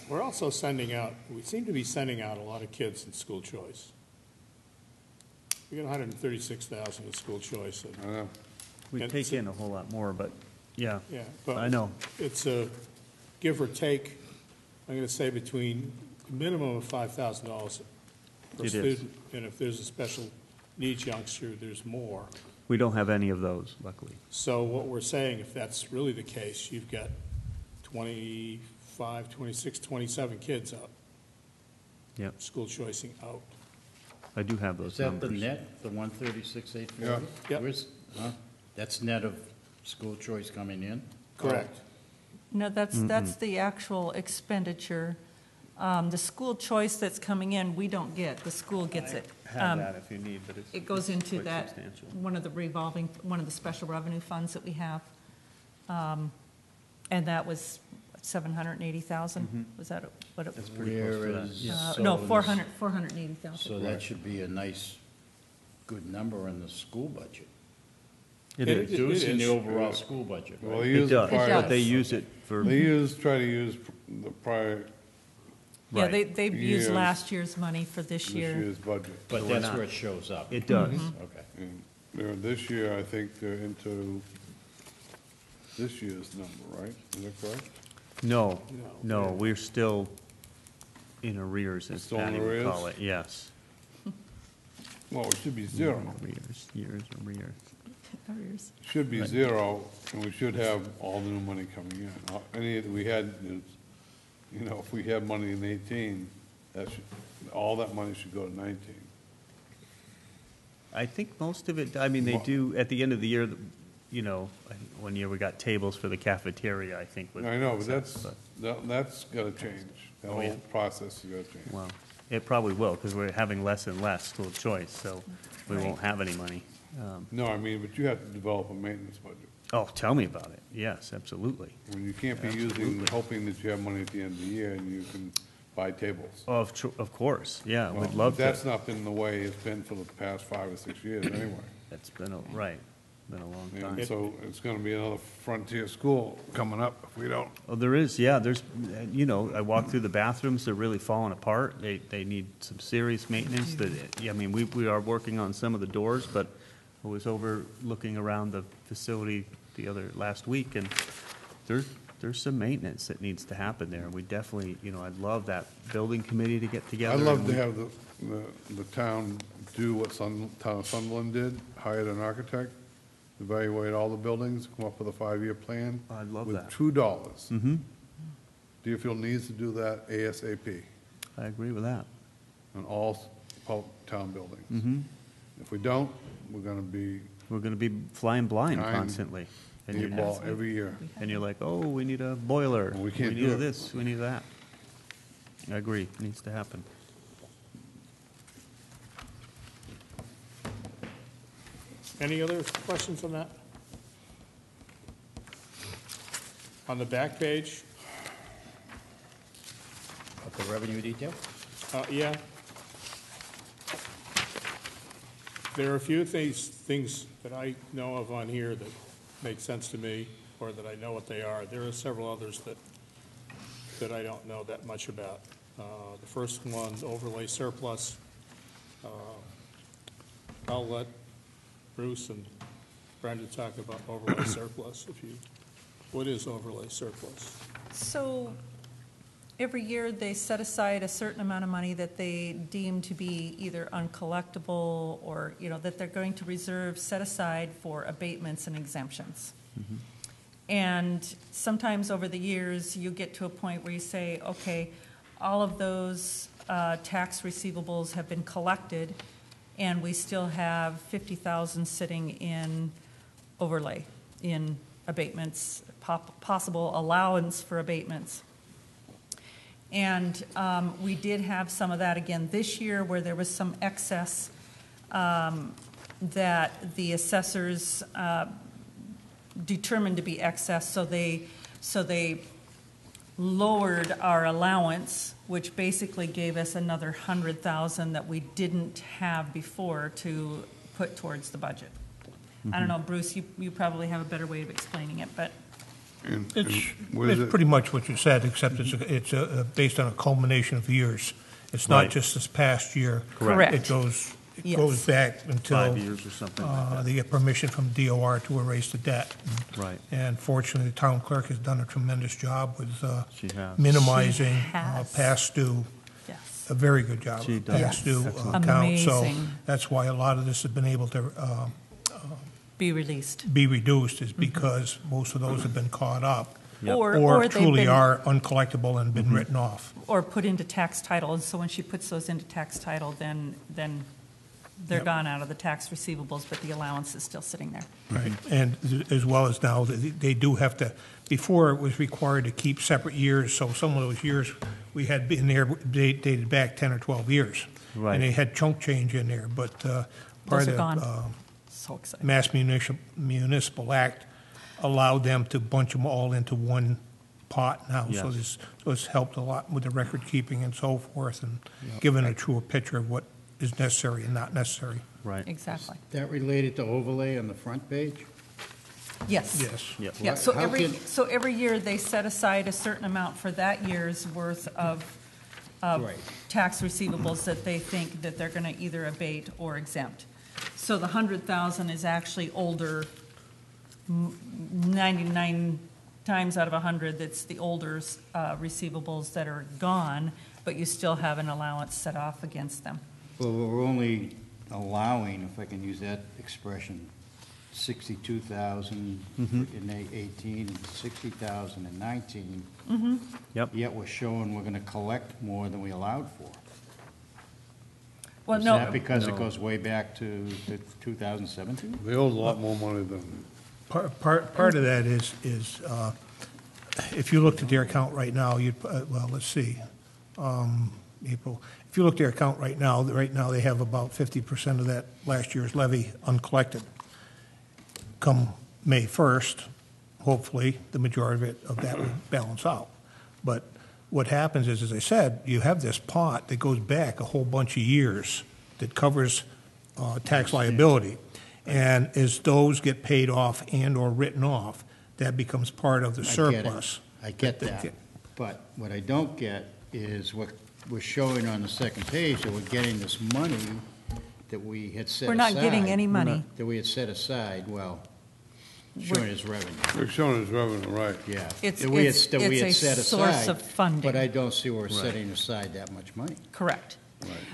We're also sending out, we seem to be sending out a lot of kids in school choice. We got hundred and thirty-six thousand in school choice, and I know. We take in a whole lot more, but, yeah. Yeah, but. I know. It's a give or take, I'm gonna say between, a minimum of five thousand dollars per It is. student. And if there's a special needs youngster, there's more. We don't have any of those, luckily. So what we're saying, if that's really the case, you've got 25, 26, 27 kids out, Yep, school choicing out. I do have Is those that the numbers. net, the one thirty-six, eight forty? Yeah. Yep. Where's, huh? That's net of school choice coming in? Correct. No, that's, that's the actual expenditure. Um, The school choice that's coming in, we don't get, the school gets it. Have Um, that if you need, but it's. It goes into quite that, substantial. one of the revolving, one of the special revenue funds that we have. Um, And that was seven hundred and eighty thousand, was that what it was? That's pretty close to that. Whereas- Uh, so No, this- four hundred, four hundred and eighty thousand. So that should be a nice, good number in the school budget. It It- is. it- Reducing the is. overall school budget, Well, right? they It use the does, prior, but they use it for, they use, try to use the prior, Yeah, they, Right. they've used Years. last year's money for this this year. year's budget. But we're that's not- where it shows up. it does. Mm-hmm. Okay. And they're, this year, I think they're into this year's number, right? Is that correct? No, No. no, we're still in arrears, as Still in Patty would call arrears? it, yes. Well, it should be mm, zero. Arrears, years, arrears. Arrears. Should be zero, and we should have all the new money coming in. Uh, Any that we had, is, you know, if we had money in eighteen, that should, all that money should go to nineteen. I think most of it, I mean, they Well- do, at the end of the year, you know, I think one year we got tables for the cafeteria, I think. was- I know, but that's, that- that's gotta change. That Oh, yeah. whole process has gotta change. Well, it probably will, because we're having less and less school choice, so we Right. won't have any money. Um, No, I mean, but you have to develop a maintenance budget. Oh, tell me about it, yes, absolutely. I mean, you can't be using, hoping that you have money at the end of the year and you can buy tables. Of, tr- of course, yeah, we'd Well, love to. That's not been the way it's been for the past five or six years anyway. It's been, a right, been a long And time. so it's gonna be another frontier school coming up if we don't. Oh, there is, yeah, there's, uh, you know, I walk through the bathrooms, they're really falling apart. They, they need some serious maintenance. That, yeah, I mean, we, we are working on some of the doors, but I was over looking around the facility the other, last week, and there's, there's some maintenance that needs to happen there. And we definitely, you know, I'd love that building committee to get together. I'd love and to we- have the, the, the town do what Sun, town of Sunderland did, hired an architect, evaluate all the buildings, come up with a five-year plan. I'd love With that. two dollars. Mhm, Deerfield needs to do that ASAP I agree with that. on all pub- town buildings. hmm If we don't, we're gonna be We're gonna be flying blind Behind constantly. And eight you're, ball every year. and you're like, oh, we need a boiler. We can't do need it. this, we need that. I agree, It needs to happen. Any other questions on that? On the back page, Of the revenue detail? uh, yeah. There are a few things, things that I know of on here that make sense to me, or that I know what they are. There are several others that, that I don't know that much about. Uh, The first one, overlay surplus. Uh, I'll let Bruce and Brenda talk about overlay surplus, if you, what is overlay surplus? So every year, they set aside a certain amount of money that they deem to be either uncollectible or, you know, that they're going to reserve, set aside for abatements and exemptions. And sometimes over the years, you get to a point where you say, okay, all of those uh, tax receivables have been collected, and we still have 50,000 sitting in overlay, in abatements, pop- possible allowance for abatements. And um, we did have some of that again this year, where there was some excess um, that the assessors uh, determined to be excess, so they, so they lowered our allowance, which basically gave us another hundred thousand that we didn't have before to put towards the budget. I don't know, Bruce, you, you probably have a better way of explaining it, but And- It's, and what is it's it? pretty much what you said, except it's, a- it's a- based on a culmination of years. It's not Right. just this past year. Correct. It goes, it Yes. goes back until Five years or something like uh, that. they get permission from DOR to erase the debt. Right. And fortunately, the town clerk has done a tremendous job with uh, She has. minimizing She uh, has. past due yes. a very good job. She does. Past due Excellent. account, so Amazing. that's why a lot of this has been able to uh, Be released. be reduced, is because most of those have been caught up. Yep. Or, Or or they've truly been, are uncollectible and been written off. or put into tax title, and so when she puts those into tax title, then, then they're Yep. gone out of the tax receivables, but the allowance is still sitting there. Right, and as well as now, they they do have to, before it was required to keep separate years, so some of those years we had been there date- dated back 10 or 12 years. Right. And they had chunk change in there, but uh, part Those are of gone. uh, So excited. Mass Municipal Municipal Act allowed them to bunch them all into one pot now. So Yes. this, so it's helped a lot with the record keeping and so forth, and given a truer picture of what is necessary and not necessary. Right. Exactly. That related to overlay on the front page? Yes. Yes. Yep. Yeah, so How every, can- so every year, they set aside a certain amount for that year's worth of, of Right. tax receivables that they think that they're gonna either abate or exempt. So the hundred thousand is actually older, m- ninety-nine times out of a hundred, that's the older, uh, receivables that are gone, but you still have an allowance set off against them. Well, we're only allowing, if I can use that expression, sixty-two thousand in a- eighteen and sixty thousand in nineteen. Yep. Yet we're showing we're gonna collect more than we allowed for. Well, Is no. that because it goes way back to two thousand seventeen? They owe a lot more money than, Part, part, part of that is, is, uh, if you looked at their account right now, you'd, uh, well, let's see, um, April, if you look at their account right now, right now, they have about fifty percent of that last year's levy uncollected. Come May first, hopefully, the majority of it, of that will balance out. But what happens is, as I said, you have this pot that goes back a whole bunch of years that covers, uh, tax liability. And as those get paid off and/or written off, that becomes part of the I get it. surplus. I get That- that, but what I don't get is what we're showing on the second page, that we're getting this money that we had set aside. We're not getting any money. That we had set aside, well, showing as revenue, they're showing as revenue, right. yeah. It's- That we had- it's- that we it's had a set source aside, of funding. But I don't see where we're setting aside that much money. Correct.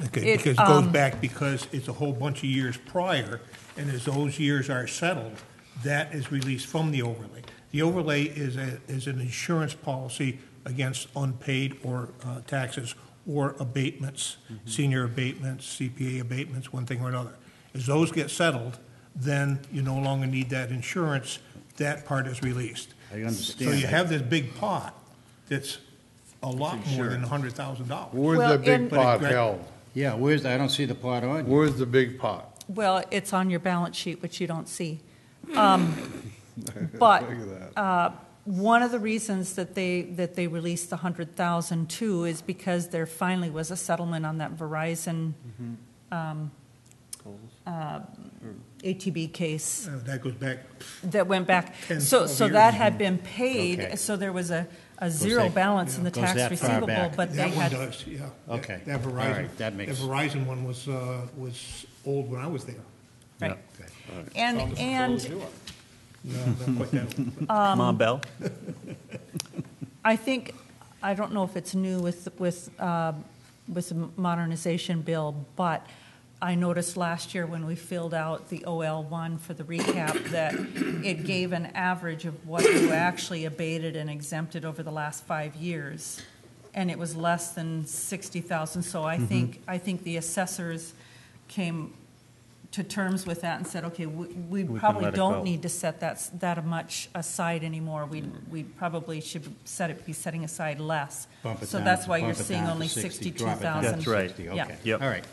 Okay, It, because it goes um, back because it's a whole bunch of years prior, and as those years are settled, that is released from the overlay. The overlay is a, is an insurance policy against unpaid or uh, taxes or abatements, Mm-hmm. senior abatements, CPA abatements, one thing or another. As those get settled, then you no longer need that insurance, that part is released. I understand. So you have this big pot that's a lot more than a hundred thousand dollars. Where's Well, the big and- pot But it- held? Yeah, where's, I don't see the pot on. here. Where's the big pot? Well, it's on your balance sheet, which you don't see. Um, But Figure that. uh, one of the reasons that they, that they released the 100,000 too is because there finally was a settlement on that Verizon um, uh, ATB case Uh, That goes back that went back. 10, So, 12 so years that had been paid, Okay. so there was a, a zero that- balance in the Goes tax that far receivable, back. but they That one had. does, yeah. Okay. That All Verizon. right, that makes- The Verizon one was, uh, was old when I was there. Right. And, and No, not quite that old. Um, Ma Bell? I think, I don't know if it's new with, with, uh, with the modernization bill, but I noticed last year when we filled out the OL one for the recap, that it gave an average of what you actually abated and exempted over the last five years. And it was less than sixty thousand, so I mm-hmm. think, I think the assessors came to terms with that and said, okay, we, we can probably don't need to set that, that much aside anymore. We, we probably should set it, be setting aside less. Bump it So down- that's why you're seeing only 60, sixty-two drop it down to thousand. That's right. 60, Yeah. Okay, Yep. all right.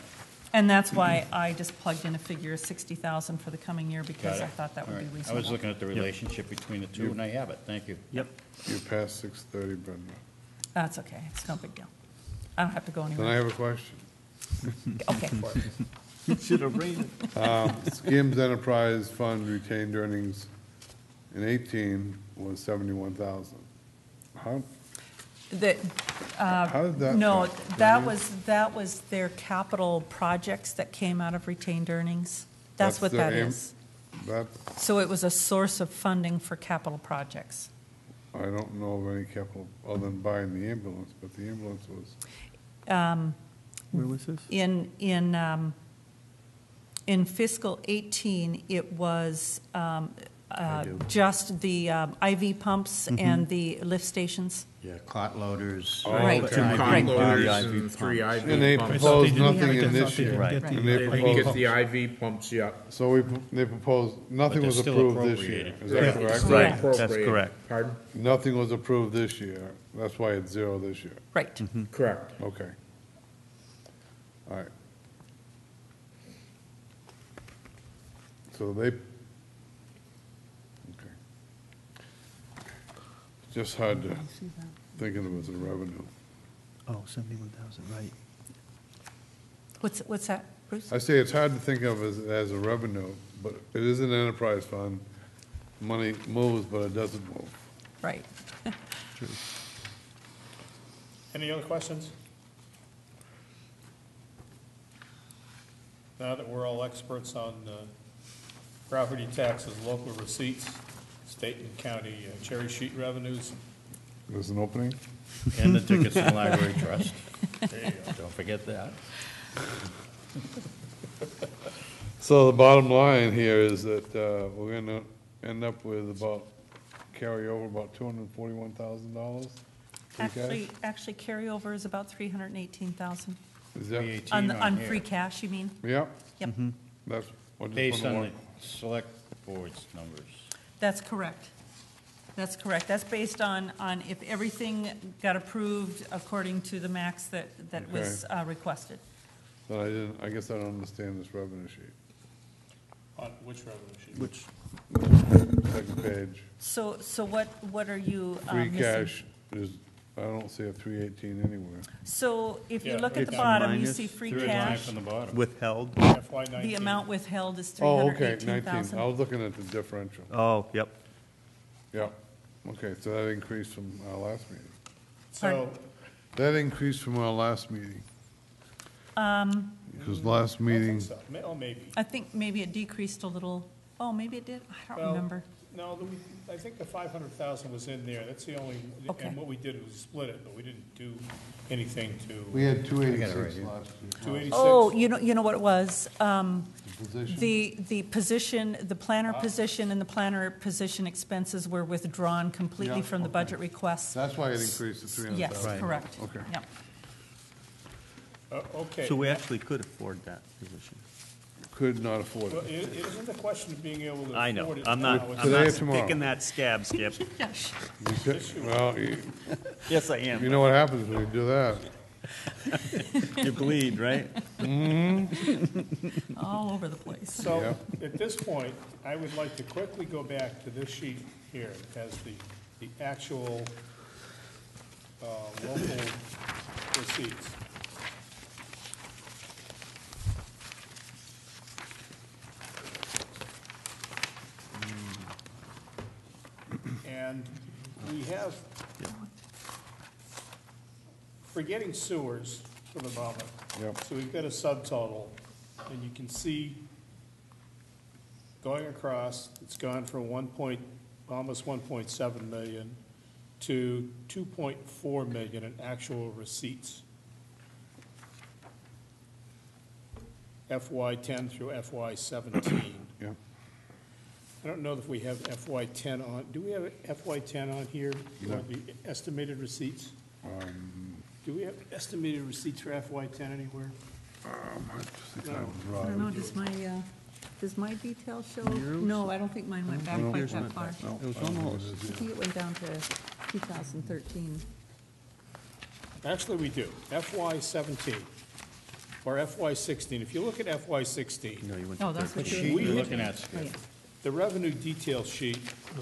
And that's why I just plugged in a figure of sixty thousand for the coming year, because I it. thought that All would be right. I reasonable. was looking at the relationship between the two, and I have it, thank you. Yep. You're past six thirty, Brenda. That's okay, it's no big deal. I don't have to go anywhere. Then I anywhere. have a question. Okay. Should have raised it. Um, SCEMS Enterprise Fund retained earnings in eighteen was seventy-one thousand. How, The, how did that? no, go? that was, that was their capital projects that came out of retained earnings. That's what their that am- is. That, So it was a source of funding for capital projects. I don't know of any capital, other than buying the ambulance, but the ambulance was, Um, Where was this? In, in, um, in fiscal 18, it was um, uh, just the um, IV pumps and the lift stations. Yeah, cot loaders. Right. Two Right. cot loaders Right. and three And they IV pumps. proposed didn't- nothing in this they didn't year. get the- And they They didn't get proposed, the IV pumps yet. so we, they proposed, nothing they're was still approved this year. appropriated. Is that correct? Right, that's Appropriate. correct. Pardon? Nothing was approved this year. That's why it's zero this year. Right. Mm-hmm. Correct. Okay. All right. So they, okay. Just hard to think of it as a revenue. Oh, 71,000, right. What's, what's that, Bruce? I say it's hard to think of as, as a revenue, but it is an enterprise fund. Money moves, but it doesn't move. Right. Any other questions? Now that we're all experts on uh, property taxes, local receipts, state and county uh, cherry sheet revenues, There's an opening? And the tickets and library trust. there you go. Don't forget that. So the bottom line here is that uh, we're gonna end up with about, carry over about two hundred and forty-one thousand dollars? Actually, actually carryover is about 318,000. Is that, 318 On, the- on here. free cash, you mean? yeah, Yep, that's. I just Based wanna on the walk- select board's numbers. that's correct. That's correct. That's based on, on if everything got approved according to the max that, that was uh, requested. But I didn't, I guess I don't understand this revenue sheet. On which revenue sheet? Which? Second page, So, so what, what are you uh, free missing? cash is, I don't see a three eighteen anywhere. So if you Yeah, look at the it's bottom, you minus see free Three and cash. from the bottom. Withheld? FY nineteen. The amount withheld is Oh, okay, nineteen, I 318,000. was looking at the differential. Oh, yep. Yeah, okay, so that increased from our last meeting. So, That increased from our last meeting. Um, Because last I think meeting, so, May- oh, maybe. I think maybe it decreased a little. Oh, maybe it did. I don't Well, remember. No, the- we- I think the five hundred thousand was in there, that's the only, Okay. and what we did was split it, but we didn't do anything to. we to, had two right eighty-six here. last year. two eighty-six. Oh, you know, you know what it was? Um, Position? The, the position, the planner position and the planner position expenses were withdrawn completely Yeah, from the okay. budget requests. That's why it increased to three hundred Yes, thousand. correct. Okay. Yep. Uh, Okay. So we actually could afford that position. Could not afford Well, it. it, it isn't a question of being able to I know, afford it. I'm now, not, it's- I'm Today or not tomorrow? taking that scab, Skip. Yes. You could- Well, you, Yes, I am. you am. know what happens when you do that. You bleed, right? All over the place. So, at this point, I would like to quickly go back to this sheet here, that has the, the actual, uh, local receipts. And we have, forgetting sewers for the moment. Yep. So we've got a subtotal, and you can see going across, it's gone from one point, almost one point seven million to two point four million in actual receipts. FY ten through FY seventeen. Yeah. I don't know if we have FY ten on, do we have FY ten on here? No. Or the estimated receipts? Do we have estimated receipts for FY ten anywhere? Um, I just think I No. would I don't know, does my, uh, does my detail show? Yours? No, I don't think mine went back quite that far. back. No, It was I don't know what almost. I think it went down to 2013. Actually, we do. FY seventeen, or FY sixteen. If you look at FY sixteen, No, you went Oh, to that's what 13. you're. We- You're looking at, Oh, yeah. The revenue detail sheet,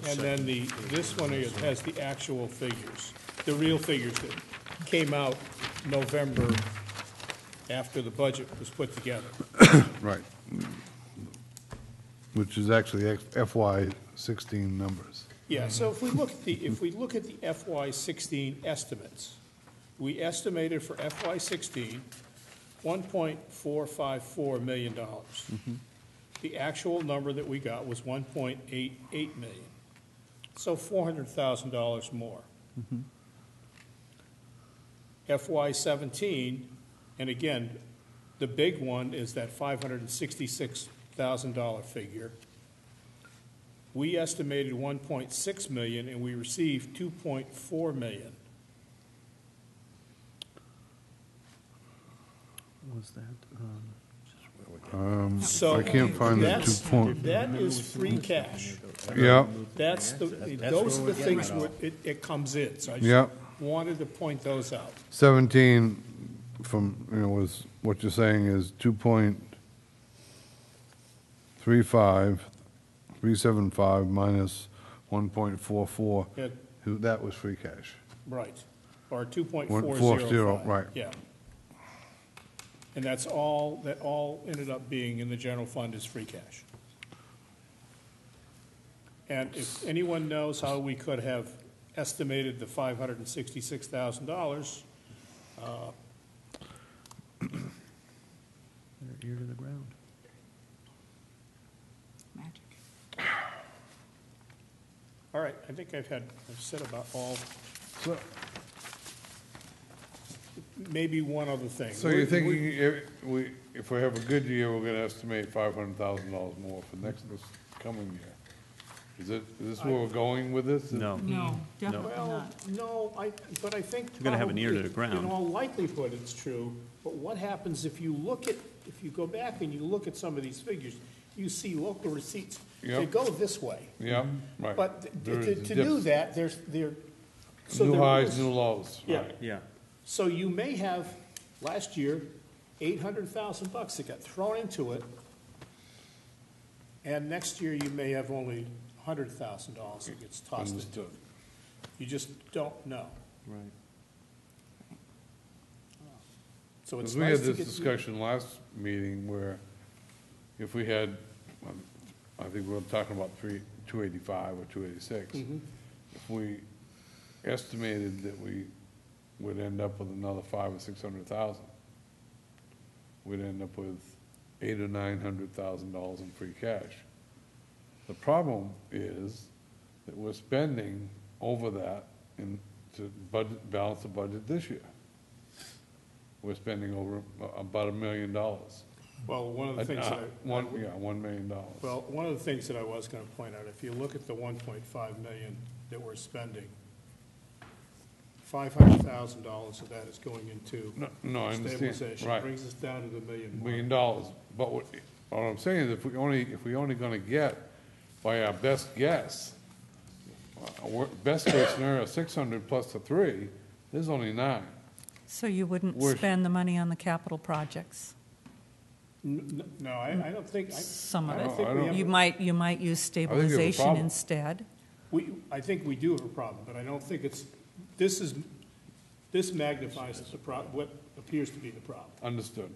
and then the, this one is- has the actual figures, the real figures that came out November after the budget was put together. Right. Which is actually FY sixteen numbers. Yeah, so if we look at the, if we look at the FY sixteen estimates, we estimated for FY sixteen, one point four five four million dollars. Mm-hmm. The actual number that we got was one point eight eight million, so four hundred thousand dollars more. FY seventeen, And again, the big one is that five hundred and sixty-six thousand dollar figure. We estimated one point six million and we received two point four million. Was that, Um, Um, so I can't find the that's- two point, That is free cash. yeah, That's the, those are the things where it, it comes in, so I just wanted to point those out. 17 from, you know, was, what you're saying is 2.35, 375 minus 1.44, Yeah, that was free cash. right, or two point four zero zero, five. right. Yeah. And that's all, that all ended up being in the general fund is free cash. And if anyone knows how we could have estimated the five hundred and sixty-six thousand dollars, their ear to the ground? Magic. all right, I think I've had, I've said about all, So, maybe one other thing. so you're thinking if we, if we have a good year, we're gonna estimate $500,000 more for next, this coming year? Is it, is this where we're going with this? No. No, definitely Well, not. no, I, but I think. You're gonna have an ear to the probably, ground. In all likelihood, it's true, but what happens if you look at, if you go back and you look at some of these figures, you see local receipts, they Yep. go this way. Yeah, right. But th- There to, a to dip. do that, there's, there. so New there highs, is- new lows, Yeah. right. Yeah. So you may have, last year, eight hundred thousand bucks that got thrown into it. And next year, you may have only hundred thousand dollars that gets tossed into it. You just don't know. Right. So it's Because we had nice to this get. discussion last meeting where if we had, um, I think we were talking about three, two eighty-five or two eighty-six. Mhm. If we estimated that we would end up with another five or six hundred thousand, we'd end up with eight or nine hundred thousand dollars in free cash. The problem is that we're spending over that in, to budget, balance the budget this year. We're spending over about a million dollars. Well, one of the things that Uh, I. One, yeah, one million dollars. Well, one of the things that I was gonna point out, if you look at the one point five million that we're spending, five hundred thousand dollars of that is going into No, no, I understand, stabilization. right, Brings us down to the million. mark. million dollars. But what, what I'm saying is if we only, if we only gonna get, by our best guess, uh, wor- best case scenario, six hundred plus the three, there's only nine. So you wouldn't We're- spend the money on the capital projects? N- n- No, I, I don't think, I. Some of I don't it. think we don't- have You a- might, you might use have a stabilization problem. instead. We, I think we do have a problem, but I don't think it's, this is, this magnifies the prob, what appears to be the problem. Understood.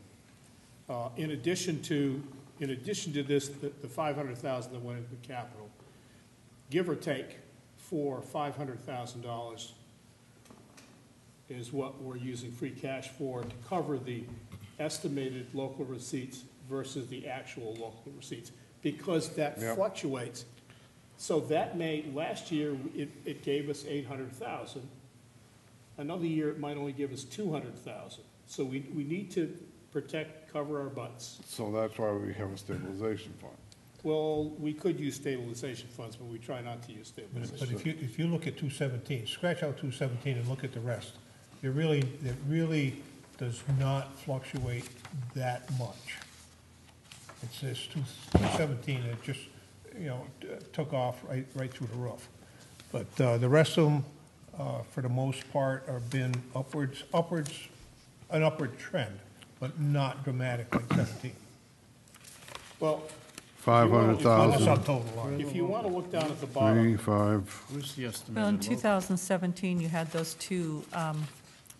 Uh, in addition to, in addition to this, the, the five hundred thousand that went into the capital, give or take, for five hundred thousand dollars is what we're using free cash for to cover the estimated local receipts versus the actual local receipts, because that Yep. fluctuates. So that may, last year, it, it gave us eight hundred thousand. Another year, it might only give us two hundred thousand. So we, we need to protect, cover our butts. So that's why we have a stabilization fund. Well, we could use stabilization funds, but we try not to use But stabilization. if you, if you look at two seventeen, scratch out two seventeen and look at the rest, it really, it really does not fluctuate that much. It's this two seventeen, it just, you know, t- took off right, right through the roof. But, uh, the rest of them, uh, for the most part, have been upwards, upwards, an upward trend, but not dramatic like seventeen. Well, Five hundred On the thousand, subtotal line. if you want to look down at the bottom, three, five, Where's the estimate? Well, in 2017, you had those two um,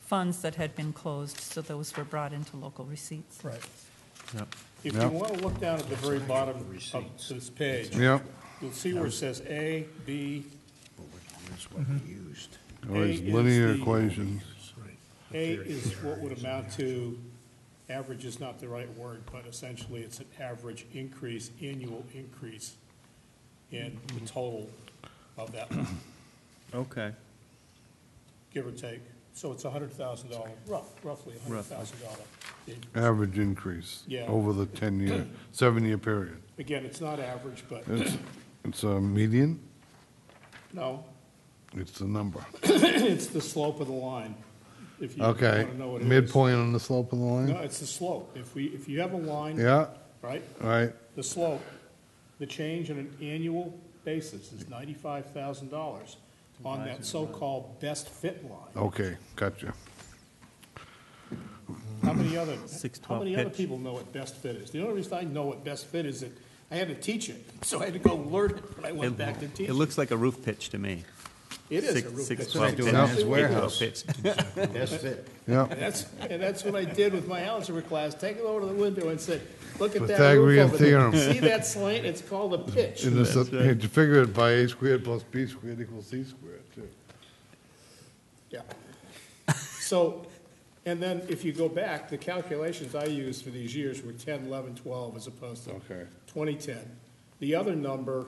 funds that had been closed, so those were brought into local receipts. Right. Yep. if you Yep. want to look down at the very bottom of this page, yep, you'll see where it says A, B, always A is linear the- equations. A is what would amount to, average is not the right word, but essentially it's an average increase, annual increase in the total of that, line, Okay. give or take So it's a hundred thousand dollar, rough, roughly a hundred thousand dollar. Average increase Yeah. over the 10-year, seven-year period. Again, it's not average, but It's, it's a median, no, it's the number. it's the slope of the line, if you want Okay, to know what it is. midpoint on the slope of the line? No, line? it's the slope. If we, if you have a line, Yeah, right, right, the slope, the change on an annual basis is ninety-five thousand dollars on that so-called best fit line. okay, gotcha. How many other, Six how twelve many other pitch. people know what best fit is? The only reason I know what best fit is that I had to teach it, so I had to go learn it when I went back to It teach. it looks like a roof pitch to me. It is six- a roof six pitch. That's what I do pitch. in his what it warehouse. is. That's it. Yeah, And that's, and that's what I did with my algebra class, take it over to the window and said, look at that Pythagorean roof over there. theorem. See that slant? It's called a pitch. and it's, a- you figure it by a squared plus b squared equals c squared, too. Yeah. So, and then if you go back, the calculations I used for these years were 10, 11, 12 as opposed to Okay. 2010. The other number,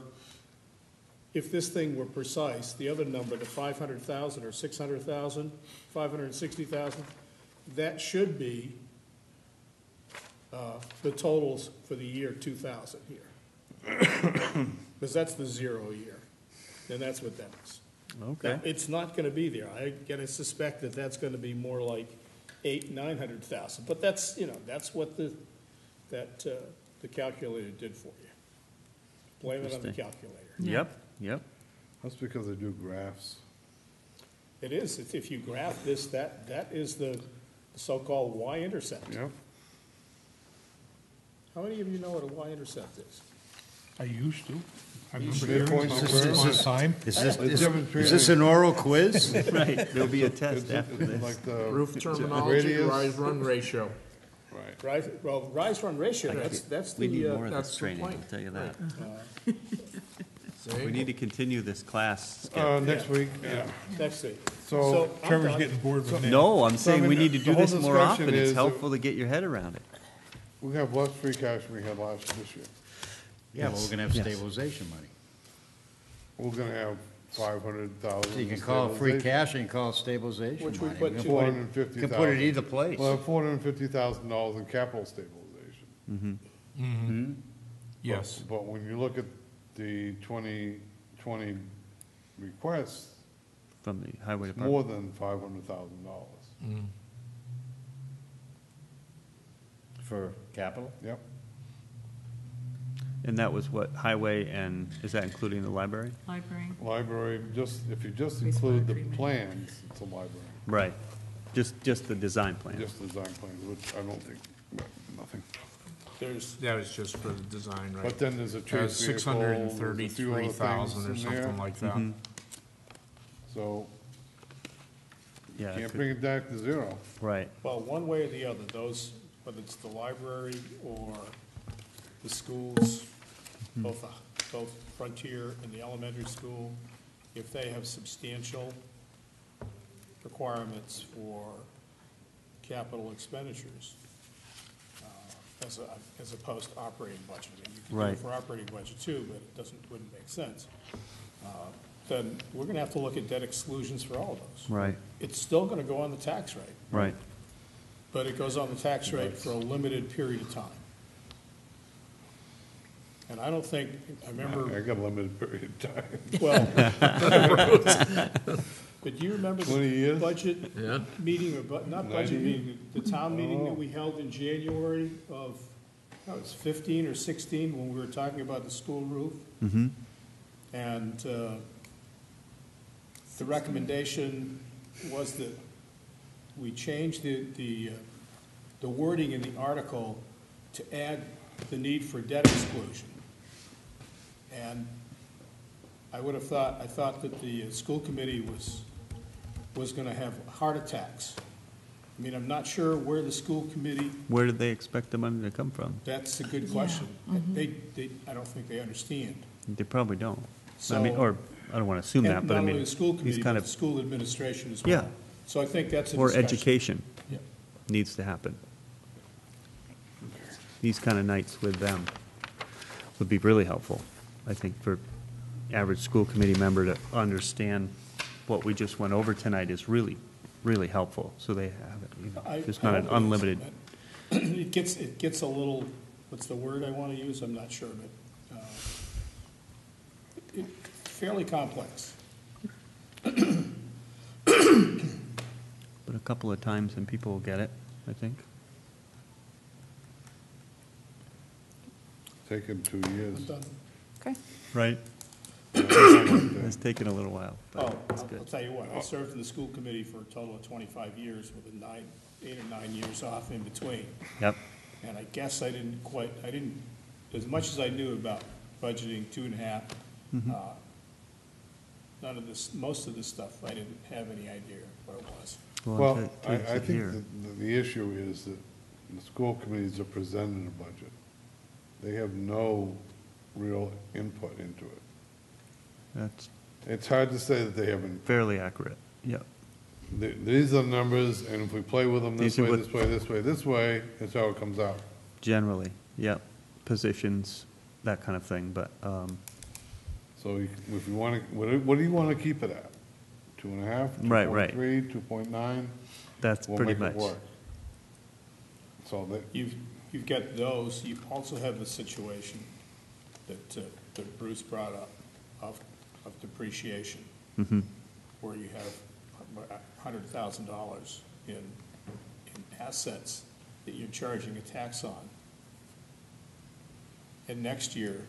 if this thing were precise, the other number, the 500,000 or 600,000, 560,000, that should be uh, the totals for the year 2000 here. Because that's the zero year, and that's what that is. Okay. Now, It's not gonna be there. I gotta suspect that that's gonna be more like eight, nine hundred thousand, but that's, you know, that's what the, that, uh, the calculator did for you. Blame it on the calculator. Yep, yep. That's because I do graphs. It is, if if you graph this, that, that is the so-called y-intercept. Yep. How many of you know what a y-intercept is? I used to. I remember should. hearing Points about to it one time. Is this, The is difference is this an oral quiz? Right, there'll be a It's test after it's this. like the. Roof terminology, radius. rise-run ratio. Right. Rise, well, rise-run ratio, that's, that's We need the, more uh, of that's this the training, I'll point. tell you that. See? We need to continue this class Uh, schedule. next week, yeah. next thing. So, I'm Trevor's done. getting bored with me. No, I'm So, I saying we need to the do whole this more discussion often. It's is- helpful to get your head around it. we have less free cash than we had last, this year. Yeah, but we're gonna have Yes. stabilization money. We're gonna have five hundred thousand. So you can call it free cash, and you can call it stabilization Which we money. put can to- Four put hundred it- fifty Can thousand. put it either place. Well, four hundred and fifty thousand dollars in capital stabilization. Mm-hmm. Mm-hmm. Mm-hmm. Yes. But when you look at the twenty twenty requests, From the highway it's department. more than five hundred thousand dollars. Mm. For capital? Yep. And that was what, highway and, is that including the library? Library. Library, just, if you just Wastewater include the treatment. plans, it's a library. Right. Just, just the design plan. Just the design plans, which I don't think, nothing. There's, That was just for the design, right? But then there's a Has chase six vehicle, hundred and there's a few other thirty-three things or in there. something like that. Mm-hmm. So, Yeah, it can't bring it back to zero. right. well, one way or the other, those, whether it's the library or the schools, both, both Frontier and the elementary school, if they have substantial requirements for capital expenditures, uh, as a, as opposed to operating budget. I mean, You can do Right. it for operating budget too, but it doesn't, wouldn't make sense. Uh, Then we're gonna have to look at debt exclusions for all of those. Right, It's still gonna go on the tax rate. right. But it goes on the tax rate for a limited period of time. And I don't think, I remember I remember, got a limited period of time. well, but do you remember 20 the years? budget Yeah. meeting, or, bu- not budget 90? meeting, the town meeting that Oh. we held in January of, no, it's fifteen or sixteen, when we were talking about the school roof? Mm-hmm. And uh, the recommendation was that we change the, the, uh, the wording in the article to add the need for debt exclusion. And I would have thought, I thought that the uh, school committee was, was gonna have heart attacks. I mean, I'm not sure where the school committee, Where did they expect the money to come from? that's a good question. Mm-hmm. They, they, I don't think they understand. They probably don't. I mean, So- or, I don't want to assume that, And but I Not mean, only the school he's committee, kind but the of, school administration as well. Yeah. So I think that's a or discussion. education Yeah. needs to happen. These kind of nights with them would be really helpful, I think, for average school committee member to understand what we just went over tonight is really, really helpful, so they have it, you know, I- there's I not an hope it is, unlimited. It gets, it gets a little, what's the word I want to use? I'm not sure, but uh, it- fairly complex. But a couple of times and people will get it, I think. Take Taken two years. I'm done. Okay. Right. It's taken a little while, Oh, but that's I'll good. tell you what, I served in the school committee for a total of 25 years with a nine, eight or nine years off in between. Yep, And I guess I didn't quite, I didn't, as much as I knew about budgeting two and a half, Mm-hmm. uh, none of this, most of this stuff, I didn't have any idea what it was. Well, to- to I, I sit think here- the, the issue is that the school committees are presented a budget. They have no real input into it. That's It's hard to say that they haven't, fairly accurate, yep. th- these are the numbers, and if we play with them this These are way, what- this way, this way, this way, it's how it comes out. Generally, yep, positions, that kind of thing, but, um, So you- if you want to, what, do- what do you want to keep it at? Two and a half? Right, right. 2.3, 2.9? that's We'll pretty make it much. work. So that, You've, you've got those, you also have the situation that, uh, that Bruce brought up of, of depreciation, Mhm. where you have hundred thousand dollars in, in assets that you're charging a tax on. And next year,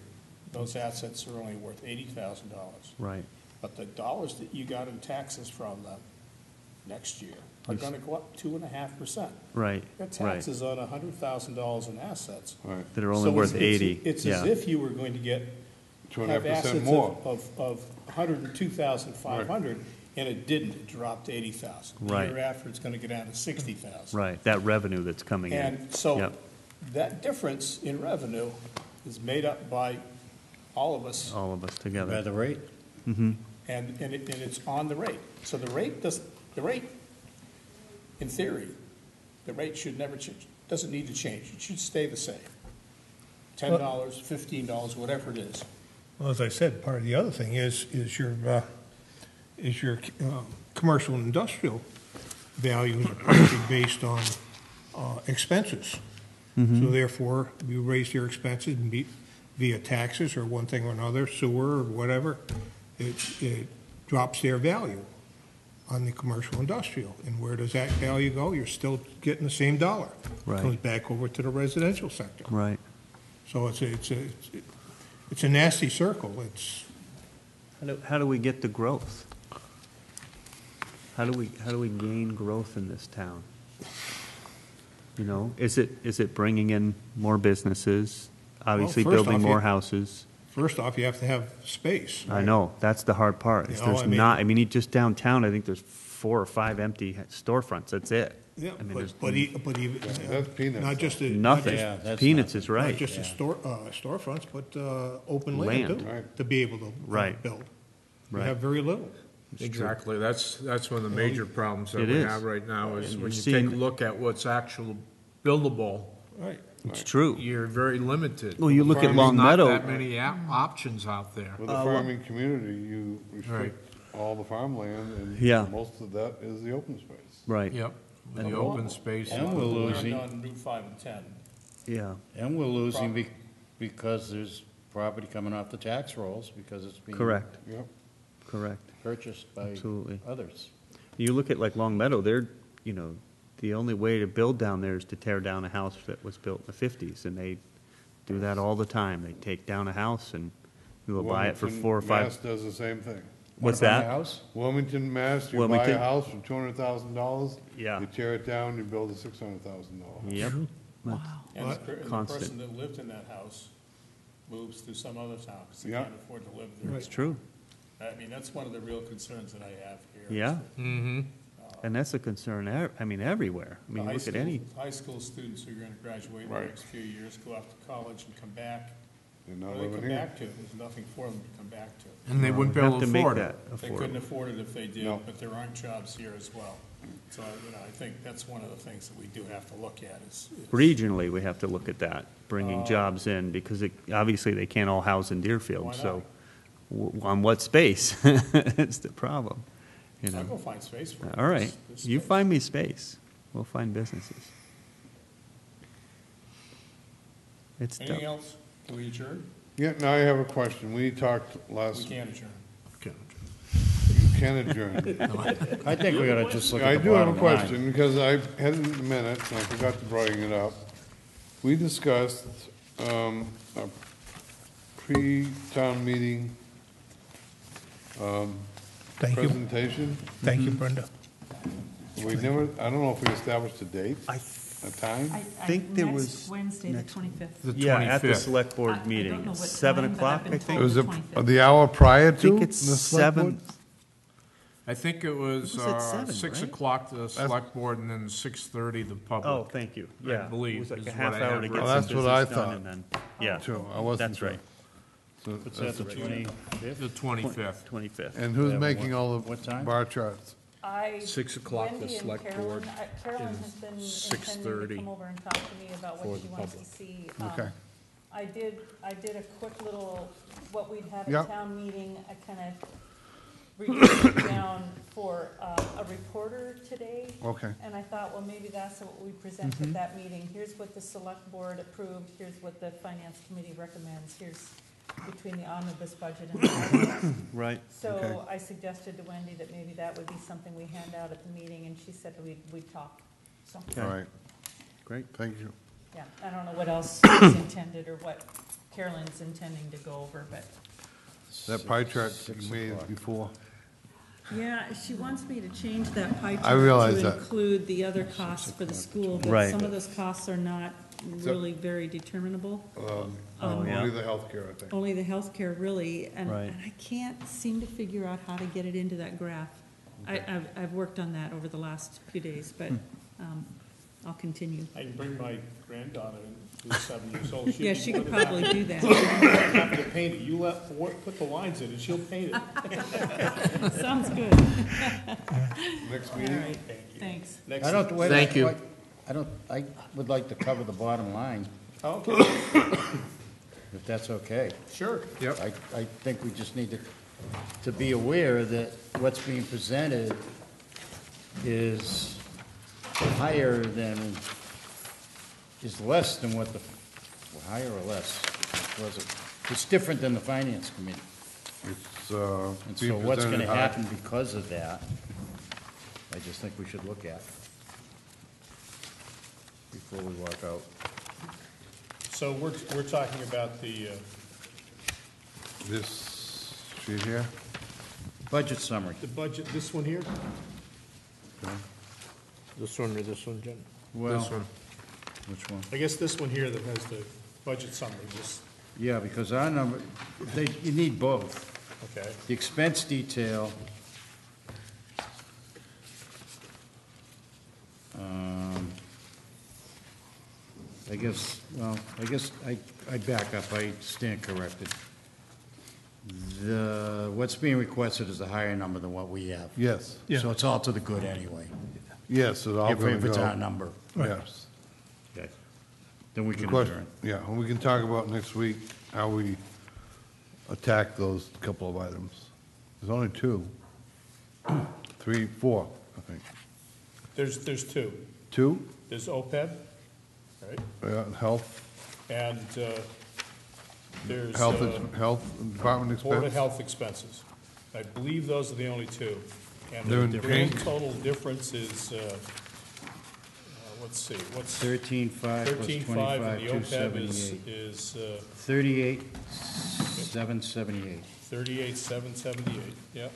those assets are only worth eighty thousand dollars. Right, But the dollars that you got in taxes from them next year are Yes. gonna go up two and a half percent. right, Your right, taxes on a hundred thousand dollars in assets. right, that are only So worth it's- it's- eighty, It's as yeah, if you were going to get, two and a half have percent assets more. of, of, of hundred and two thousand five hundred, and it didn't, it dropped to eighty thousand. Right. The year after, it's gonna go down to sixty thousand. right, that revenue that's coming in. And so, Yep. that difference in revenue is made up by all of us, All of us together. By together, the rate? mm-hmm, and, and it, and it's on the rate. So the rate does, the rate, in theory, the rate should never change, doesn't need to change, it should stay the same. Ten dollars, fifteen dollars, whatever it is. Well, as I said, part of the other thing is, is your, uh, is your uh, commercial and industrial values are partially based on uh, expenses. So therefore, you raise your expenses be- via taxes or one thing or another, sewer or whatever, it, it drops their value on the commercial industrial. And where does that value go? You're still getting the same dollar. Right. Comes back over to the residential sector. right. So it's a, it's a, it's a nasty circle. It's, How do, how do we get the growth? How do we, how do we gain growth in this town? You know, is it, is it bringing in more businesses, obviously first building off, more you- houses? First off, you have to have space. I know, that's the hard part, is You know, there's I mean- not, I mean, you- just downtown, I think there's four or five empty storefronts, that's it. Yeah, I mean, but, there's but e- but even. that's peanuts, Not just, the- not Nothing, just, Yeah, that's peanuts not- is not right, just the yeah. store, uh, storefronts, but, uh, open land Land. too, Right. to be able to uh, Right. build. You Right. have very little. Exactly, that's, that's one of the major problems that It we is. have right now, is And when you you see take a in- look at what's actual buildable, Right. it's true. you're very limited. Well, you look at There's Long not Meadow- that many op- options out there. With the farming community, you restrict all the farmland, and Yeah. most of that is the open space. Right, Yep, with the open space. And we're losing, On Route five and ten. yeah, and we're losing be- because there's property coming off the tax rolls because it's being correct, Yep. correct. purchased by Absolutely. others. You look at like Longmeadow, they're, you know, the only way to build down there is to tear down a house that was built in the fifties, and they do that all the time. They take down a house and they'll buy it for Wilmington, four or Mass five. does the same thing. What's buy a that? house? Wilmington, Mass, you buy Wilmington. a house for two hundred thousand dollars. Yeah. You tear it down, you build a six hundred thousand dollar. Yep. Wow. And the per- and the Constant. person that lived in that house moves to some other town, because they Yeah. can't afford to live there. It's true, I mean, that's one of the real concerns that I have here. yeah. Mm-hmm. And that's a concern, ev- I mean, everywhere. I The mean, high look at school- any, High school students who are gonna graduate in the Right. next few years, go off to college and come back. They're What not do they living come here. back to? There's nothing for them to come back to. And they wouldn't be have able to to make afford that it. They couldn't affordable. afford it if they did, No. but there aren't jobs here as well. So, you know, I think that's one of the things that we do have to look at is. is- regionally, we have to look at that, bringing Uh, jobs in, because it, obviously they can't all house in Why Deerfield, not? so w- on what space? It's the problem. you I'll know. go find space for it. All right, There's- there's you space. find me space. We'll find businesses. It's Anything else? Can we adjourn? Yeah, now I have a question. We talked We last, you can adjourn. can adjourn. I think we ought to just look I at the do have a bottom line. question, because I had it in the minutes, and I forgot to bring it up. We discussed, um, a pre-town meeting, um, Thank you, presentation. thank you, Brenda. We never, I don't know if we established a date, I a time? I think there was Wednesday, the next- 25th. The Yeah, at the 25th. select I- I board don't meeting, know what seven time, but o'clock, I've been I It think. was the a- the hour prior to? I to? think it's the select board? seven, I think it was was at uh, seven, six right? o'clock the select board and then six-thirty the public. oh, thank you, I yeah. believe It was like is a what half I hour have to get Oh, some that's what I business done thought. and then, yeah. Too, I wasn't That's sure. right, So What's that's that, the the- twenty-fifth? The twenty-fifth. twenty-fifth. And who's making all the what time? bar charts? I, Six o'clock, the Wendy and select Carolyn, board I- Carolyn has been intending 6:30 to come over and talk to me about for what she the wants to public. see. Um, Okay. I did, I did a quick little, what we'd have Yeah. at town meeting, I kind of reduced it down for uh, a reporter today. Okay. And I thought, well, maybe that's what we present at that meeting. Here's what the select board approved, here's what the finance committee recommends, here's between the omnibus budget and the finance. Right, So Okay. I suggested to Wendy that maybe that would be something we hand out at the meeting, and she said we'd, we'd talk. So, Okay. All right, great. thank you. yeah, I don't know what else is intended or what Carolyn's intending to go over, but. That pie chart Six you made o'clock. before. Yeah, she wants me to change that pie I realize to that. include the other costs for the school, but Right. some of those costs are not So- really very determinable. Um, Oh, yeah. Only the healthcare, I think. Only the healthcare really, and, Right. and I can't seem to figure out how to get it into that graph. I, I've, I've worked on that over the last few days, but, um, I'll continue. I can bring my granddaughter in, who's seven years old. Yeah, she could probably do that. Have to paint it. You let, work- put the lines in and she'll paint it. Sounds good. Next All meeting? right, thanks. Next- I don't, wait, Thank you. Wait, I don't, I would like to cover the bottom line, Okay, if that's okay. sure. Yep. I, I think we just need to, to be aware that what's being presented is higher than, is less than what the, well, higher or less, was it? It's different than the finance committee. It's, uh, And being so what's presented gonna high. happen because of that, I just think we should look at before we walk out. So we're, we're talking about the, uh, This sheet here? Budget summary. the budget, this one here? This one or this one, Jim? Well- This one. Which one? I guess this one here that has the budget summary, this, Yeah, because our number, they, you need both. okay. The expense detail. um, I guess, well, I guess I, I back up, I stand corrected. The, what's being requested is a higher number than what we have. Yes, So it's all to the good anyway, yes, it's all if gonna if it's our go. number. Yes. Okay. Then we can question- adjourn. Yeah, and we can talk about next week how we attack those couple of items. There's only two. Three, four, I think. There's, there's two. Two, There's OPEB, right? uh, health, And uh, there's health, uh, health department Board of expense. Health expenses. I believe those are the only two. And They're in the the pink. total difference is, uh, uh, let's see, what's Thirteen-five plus thirteen-five and twenty-five, the two OPEB is, seventy-eight. is uh, Thirty-eight, seven seventy-eight. thirty-eight, seven seventy-eight, yep.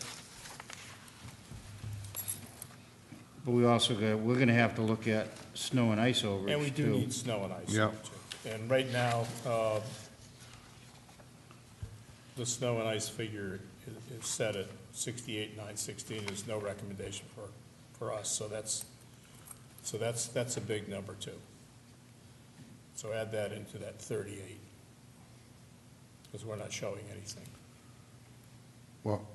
But we also got, we're gonna have to look at snow and ice overage too. And we do need snow and ice. Yeah. too. And right now, uh, the snow and ice figure is- is set at sixty-eight, nine sixteen, there's no recommendation for, for us, so that's, so that's, that's a big number too. So add that into that thirty-eight, because we're not showing anything. Well,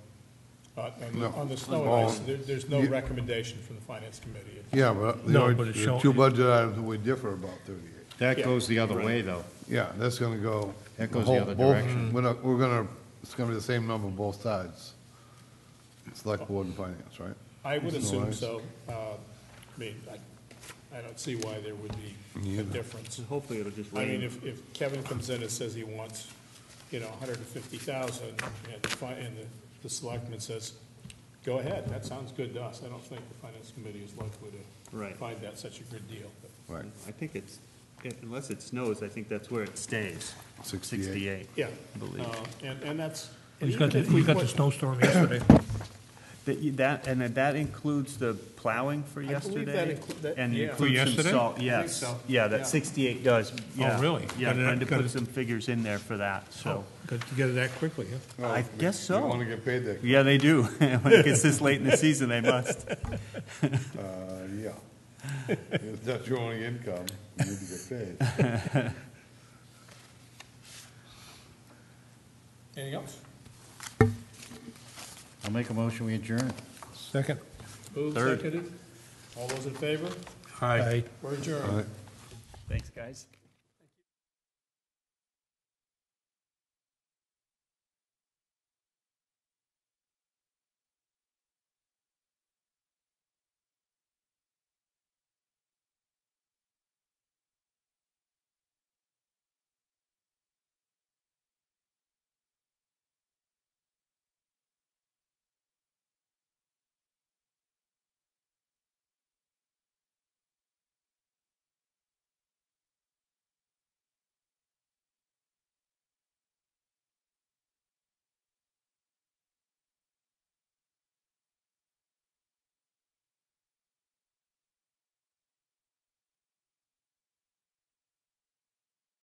Uh, and No. on the snow and ice, there, there's no You- recommendation from the finance committee. yeah, but the No, only- but it's the show- two budget items that we differ about thirty-eight. That Yeah. goes the other way, though. Yeah, that's gonna go. That goes the whole- other both- direction. We're not, we're gonna, it's gonna be the same number on both sides. select board and finance, right? I would No assume worries. so. Uh, I mean, I, I don't see why there would be a Neither. difference. Hopefully it'll just I mean, rain. if, if Kevin comes in and says he wants, you know, hundred and fifty thousand, and the, fi- and the, the selectman says, go ahead, that sounds good to us. I don't think the finance committee is likely to Right. find that such a good deal. But, Right. I think it's, unless it snows, I think that's where it stays. 68. Sixty-eight. Yeah. I believe. Uh, And, and that's. and He's got, the if we he's got the put- snowstorm yesterday. That, that, and that includes the plowing for I believe that yesterday? inclu- that- And yeah. includes For some yesterday? salt, yes. so. Yeah, Yeah. that sixty-eight does, yeah. really? Yeah, Got it- Brenda got put it- some figures in there for that, so. Got to get it that quickly, huh? I guess so. You want to get paid that, Yeah, they do. When it gets this late in the season, they must. uh, yeah. If that's your only income, you need to get paid. Anything else? I'll make a motion, we adjourn. Second. Moved, Third. seconded? All those in favor? Aye. We're adjourned. Thanks, guys.